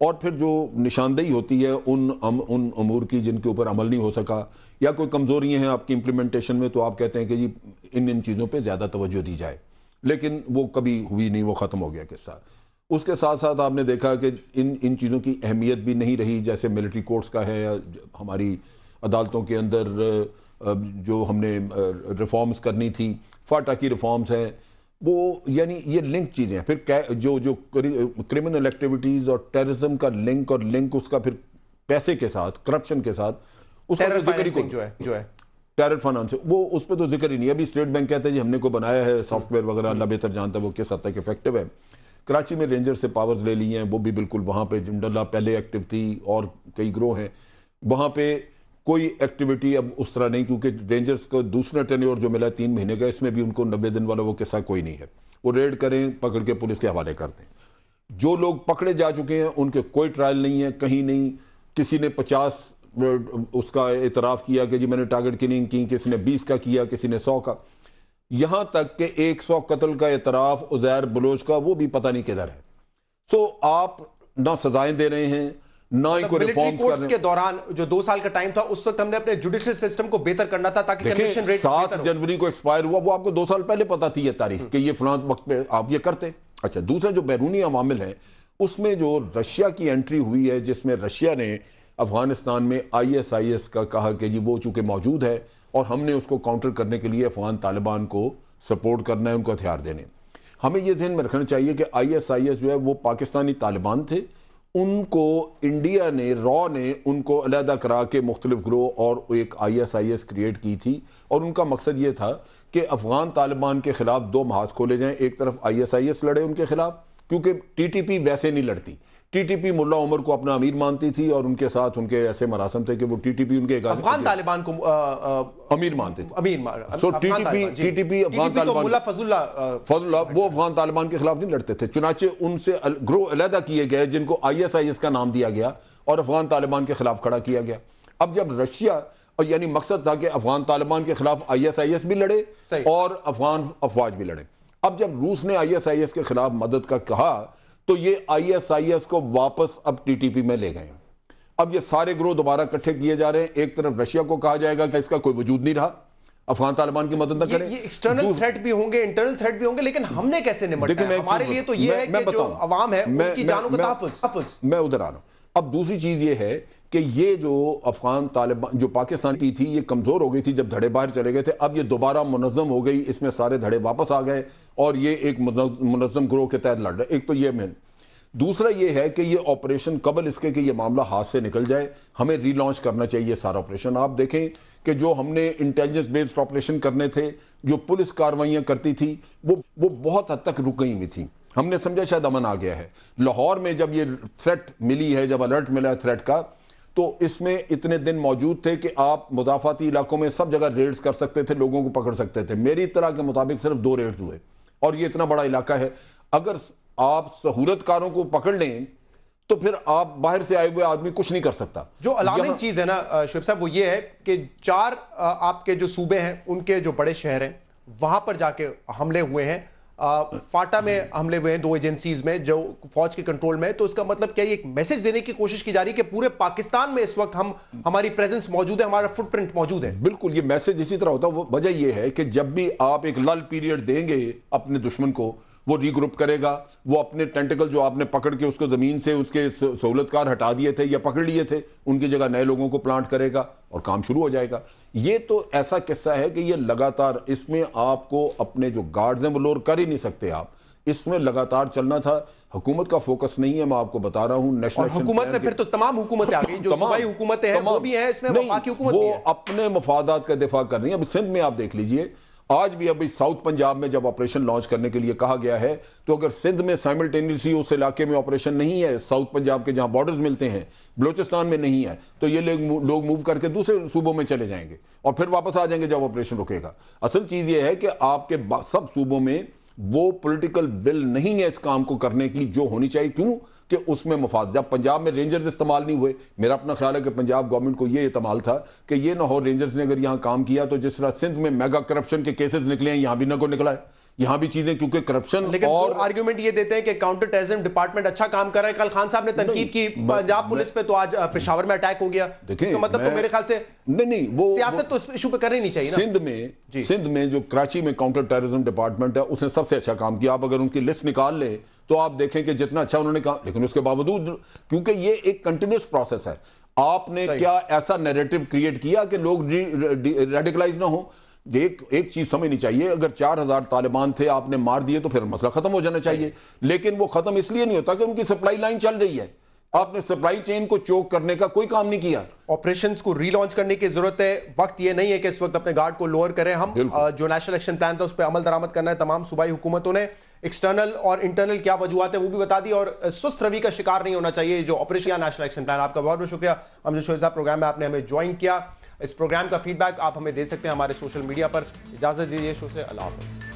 और फिर जो निशानदेही होती है उन अम, उन अमूर की जिनके ऊपर अमल नहीं हो सका या कोई कमज़ोरियाँ हैं आपकी इम्प्लीमेंटेशन में तो आप कहते हैं कि जी, इन इन चीज़ों पर ज़्यादा तवज्जो दी जाए। लेकिन वो कभी हुई नहीं, वो ख़त्म हो गया किस्सा। उसके साथ साथ आपने देखा कि इन इन चीज़ों की अहमियत भी नहीं रही, जैसे मिलिट्री कोर्ट्स का है, या हमारी अदालतों के अंदर जो हमने रिफॉर्म्स करनी थी, फाटा की रिफॉर्म्स हैं, वो यानी ये लिंक चीज़ें हैं। फिर जो जो क्रिमिनल एक्टिविटीज़ और टेररिज्म का लिंक और लिंक उसका फिर पैसे के साथ करप्शन के साथ उसका ज़िक्र जो है जो है। टेरर फाइनेंस वो उस पर तो ज़िक्र ही नहीं अभी स्टेट बैंक कहते हैं जी हमने को बनाया है सॉफ्टवेयर वगैरह अल्लाह बेहतर जानता है वो किस हद तक इफ़ेक्टिव है। कराची में रेंजर से पावर्स ले ली हैं वो भी बिल्कुल वहाँ पे जिंडल्ला पहले एक्टिव थी और कई ग्रोह हैं। वहाँ पे कोई एक्टिविटी अब उस तरह नहीं क्योंकि रेंजर्स को दूसरा टेन्योर जो मिला तीन महीने का इसमें भी उनको नब्बे दिन वाला वो किस्सा कोई नहीं है। वो रेड करें पकड़ के पुलिस के हवाले कर दें। जो लोग पकड़े जा चुके हैं उनके कोई ट्रायल नहीं है कहीं नहीं। किसी ने पचास उसका इतराफ़ किया कि जी मैंने टारगेट किलिंग की किसी ने बीस का किया किसी ने सौ का। यहाँ तक कि एक सौ कत्ल का इतराफ़ उजैर बलोच का वो भी पता नहीं किधर है। सो आप ना सजाएँ दे रहे हैं ना कोई रिफॉर्म के दौरान जो दो साल का टाइम था उस वक्त हमने अपने जुडिशियल सिस्टम को बेहतर करना था ताकि रेट सात जनवरी को एक्सपायर हुआ वो आपको दो साल पहले पता थी ये तारीख हम्म। कि ये फलां वक्त पे आप ये करते। अच्छा दूसरा जो बैरूनी अवामिल है उसमें जो रशिया की एंट्री हुई है जिसमें रशिया ने अफ़गानिस्तान में आईएसआईएस का कहा कि जी वो चूँकि मौजूद है और हमने उसको काउंटर करने के लिए अफगान तालिबान को सपोर्ट करना है, उनको हथियार देने हमें यह ध्यान में रखना चाहिए कि आईएसआईएस जो है वो पाकिस्तानी तालिबान थे। उनको इंडिया ने, रॉ ने उनको अलहदा करा के मुख्तलिफ़ ग्रोह और एक I S I S create की थी। और उनका मकसद ये था कि अफगान तालिबान के खिलाफ दो महाज खोले जाएँ। एक तरफ़ आई एस आई एस लड़े उनके खिलाफ, क्योंकि टी टी पी वैसे नहीं लड़ती। टीटीपी मुल्ला उमर को अपना अमीर मानती थी और उनके साथ उनके ऐसे मरासम थे कि वो टीटीपी उनके अफगान तालिबान को आ, आ, अमीर मानते थे। अमीर so TTP TTP Afghan Taliban Fazlullah Fazlullah वो अफगान तालिबान के खिलाफ नहीं लड़ते थे। चुनाचे उनसे ग्रोह अलहदा किए गए जिनको आईएसआईएस का नाम दिया गया और अफगान तालिबान के खिलाफ खड़ा किया गया। अब जब रशिया और यानी मकसद था कि अफगान तालिबान के खिलाफ आईएसआईएस भी लड़े और अफगान अफवाज भी लड़े। अब जब रूस ने आईएसआईएस के खिलाफ मदद का कहा तो ये आईएसआईएस को वापस अब टीटीपी में ले गए। अब ये सारे ग्रोह दोबारा इकट्ठे किए जा रहे हैं। एक तरफ़ रशिया को कहा जाएगा कि इसका कोई वजूद नहीं रहा। अफगान तालिबान की मदद न करें। ये एक्सटर्नल थ्रेट भी होंगे इंटरनल थ्रेट भी होंगे लेकिन हमने कैसे है हमारे लिए तो ये है कि जो आवाम है उनकी जानों का मैं उधर आ रहा हूँ। अब दूसरी चीज़ ये है कि ये जो अफगान तालिबान, जो पाकिस्तान की थी, ये कमज़ोर हो गई थी जब धड़े बाहर चले गए थे। अब ये दोबारा मुनज़म हो गई, इसमें सारे धड़े वापस आ गए और ये एक मुनज़म ग्रोह के तहत लड़ रहे। एक तो ये मेन। दूसरा ये है कि ये ऑपरेशन कबल इसके कि ये मामला हाथ से निकल जाए। हमें रीलॉन्च करना चाहिए सारा ऑपरेशन आप देखें कि जो हमने इंटेलिजेंस बेस्ड ऑपरेशन करने थे, जो पुलिस कार्रवाइयाँ करती थी, वो वो बहुत हद तक रुक गई हुई थी। हमने समझा शायद अमन आ गया है। लाहौर में जब ये थ्रेट मिली है, जब अलर्ट मिला है थ्रेट का तो इसमें इतने दिन मौजूद थे कि आप मुजाफाती इलाकों में सब जगह रेड्स कर सकते थे लोगों को पकड़ सकते थे। मेरी तरह के मुताबिक सिर्फ़ दो रेड्स हुए और ये इतना बड़ा इलाका है। अगर आप सहूलतकारों को पकड़ लें तो फिर आप बाहर से आए हुए आदमी कुछ नहीं कर सकता। जो अलार्मिंग चीज़ है ना शुभ साहब वो ये है कि चार आपके जो सूबे हैं उनके जो बड़े शहर हैं वहाँ पर जाके हमले हुए हैं। फाटा में हमले हुए हैं दो एजेंसीज में, जो फौज के कंट्रोल में है। तो इसका मतलब क्या एक मैसेज देने की कोशिश की जा रही है कि पूरे पाकिस्तान में इस वक्त हम, हमारी प्रेजेंस मौजूद है, हमारा फुटप्रिंट मौजूद है? बिल्कुल, ये मैसेज इसी तरह होता है। वजह यह है कि जब भी आप एक लल पीरियड देंगे अपने दुश्मन को वो रीग्रुप करेगा। वो अपने टेंटिकल जो आपने पकड़ के उसको ज़मीन से उसके सहूलतकार हटा दिए थे या पकड़ लिए थे उनकी जगह नए लोगों को प्लांट करेगा और काम शुरू हो जाएगा। ये तो ऐसा किस्सा है कि ये लगातार इसमें आपको अपने जो गार्ड्स हैं वो लोअर कर ही नहीं सकते आप। इसमें लगातार चलना था। हुकूमत का फोकस नहीं है मैं आपको बता रहा हूँ। नेशनल हुकूमत में फिर तो तमाम हुकूमतें आ गई जो सूबाई हुकूमतें हैं वो भी है इसमें बाकी हुकूमत वो अपने मफादात का दिफा कर रही है। अब सिंध में आप देख लीजिए आज भी अभी साउथ पंजाब में जब ऑपरेशन लॉन्च करने के लिए कहा गया है तो अगर सिंध में साइमल्टेनियसली उस इलाके में ऑपरेशन नहीं है, साउथ पंजाब के जहाँ बॉर्डर्स मिलते हैं, बलोचिस्तान में नहीं है तो ये लोग लोग मूव करके दूसरे सूबों में चले जाएँगे और फिर वापस आ जाएँगे जब ऑपरेशन रुकेगा। असल चीज़ ये है कि आपके सब सूबों में वो पोलिटिकल विल नहीं है इस काम को करने की जो होनी चाहिए। क्यों? कि उसमें मफाद जब पंजाब में रेंजर्स इस्तेमाल नहीं हुए मेरा अपना ख्याल है कि पंजाब गवर्नमेंट को ये इतमाल था कि ये ना हो रेंजर्स ने अगर यहाँ काम किया तो जिस तरह सिंध में मेगा करप्शन के केसेस निकले हैं यहाँ भी ना को निकला है। यहाँ भी चीज़ें क्योंकि करप्शन लेकिन और आर्ग्यूमेंट ये देते हैं कि काउंटर टेररिज्म डिपार्टमेंट अच्छा काम कर रहा है। कल खान साहब ने तनकीद की पंजाब पुलिस पे तो आज पेशावर में अटैक हो गया। देखिए मतलब तो मेरे ख्याल से नहीं नहीं वो सियासत तो इस इशू पे करनी नहीं चाहिए ना। सिंध में सिंध में जो कराची में काउंटर टेररिज्म डिपार्टमेंट है उसने सबसे अच्छा काम किया। आप अगर उनकी लिस्ट निकाल ले तो आप देखें कि जितना अच्छा उन्होंने कहा लेकिन उसके बावजूद क्योंकि ये एक कंटिन्यूस प्रोसेस है। आपने क्या ऐसा नैरेटिव क्रिएट किया कि लोग रेडिकलाइज ना हो? एक एक चीज़ समझनी चाहिए अगर चार हज़ार तालिबान थे आपने मार दिए तो फिर मसला खत्म हो जाना चाहिए। लेकिन वो खत्म इसलिए नहीं होता कि उनकी सप्लाई लाइन चल रही है। आपने सप्लाई चेन को चोक करने का कोई काम नहीं किया। ऑपरेशंस को रीलॉन्च करने की ज़रूरत है। वक्त ये नहीं है कि इस वक्त अपने गार्ड को लोअर करें। हम जो नेशनल एक्शन प्लान था उस पर अमल दरामद करना है। तमाम सूबाई हुकूमतों ने एक्सटर्नल और इंटरनल क्या वजूहत है वो भी बता दी और सुस्त रवि का शिकार नहीं होना चाहिए, जो ऑपरेशन या नेशनल एक्शन प्लान आपका बहुत बहुत शुक्रिया। हम जो साहब प्रोग्राम में आपने हमें ज्वाइन किया। इस प्रोग्राम का फीडबैक आप हमें दे सकते हैं हमारे सोशल मीडिया पर। इजाज़त दीजिए शो से। अल्लाह हाफ़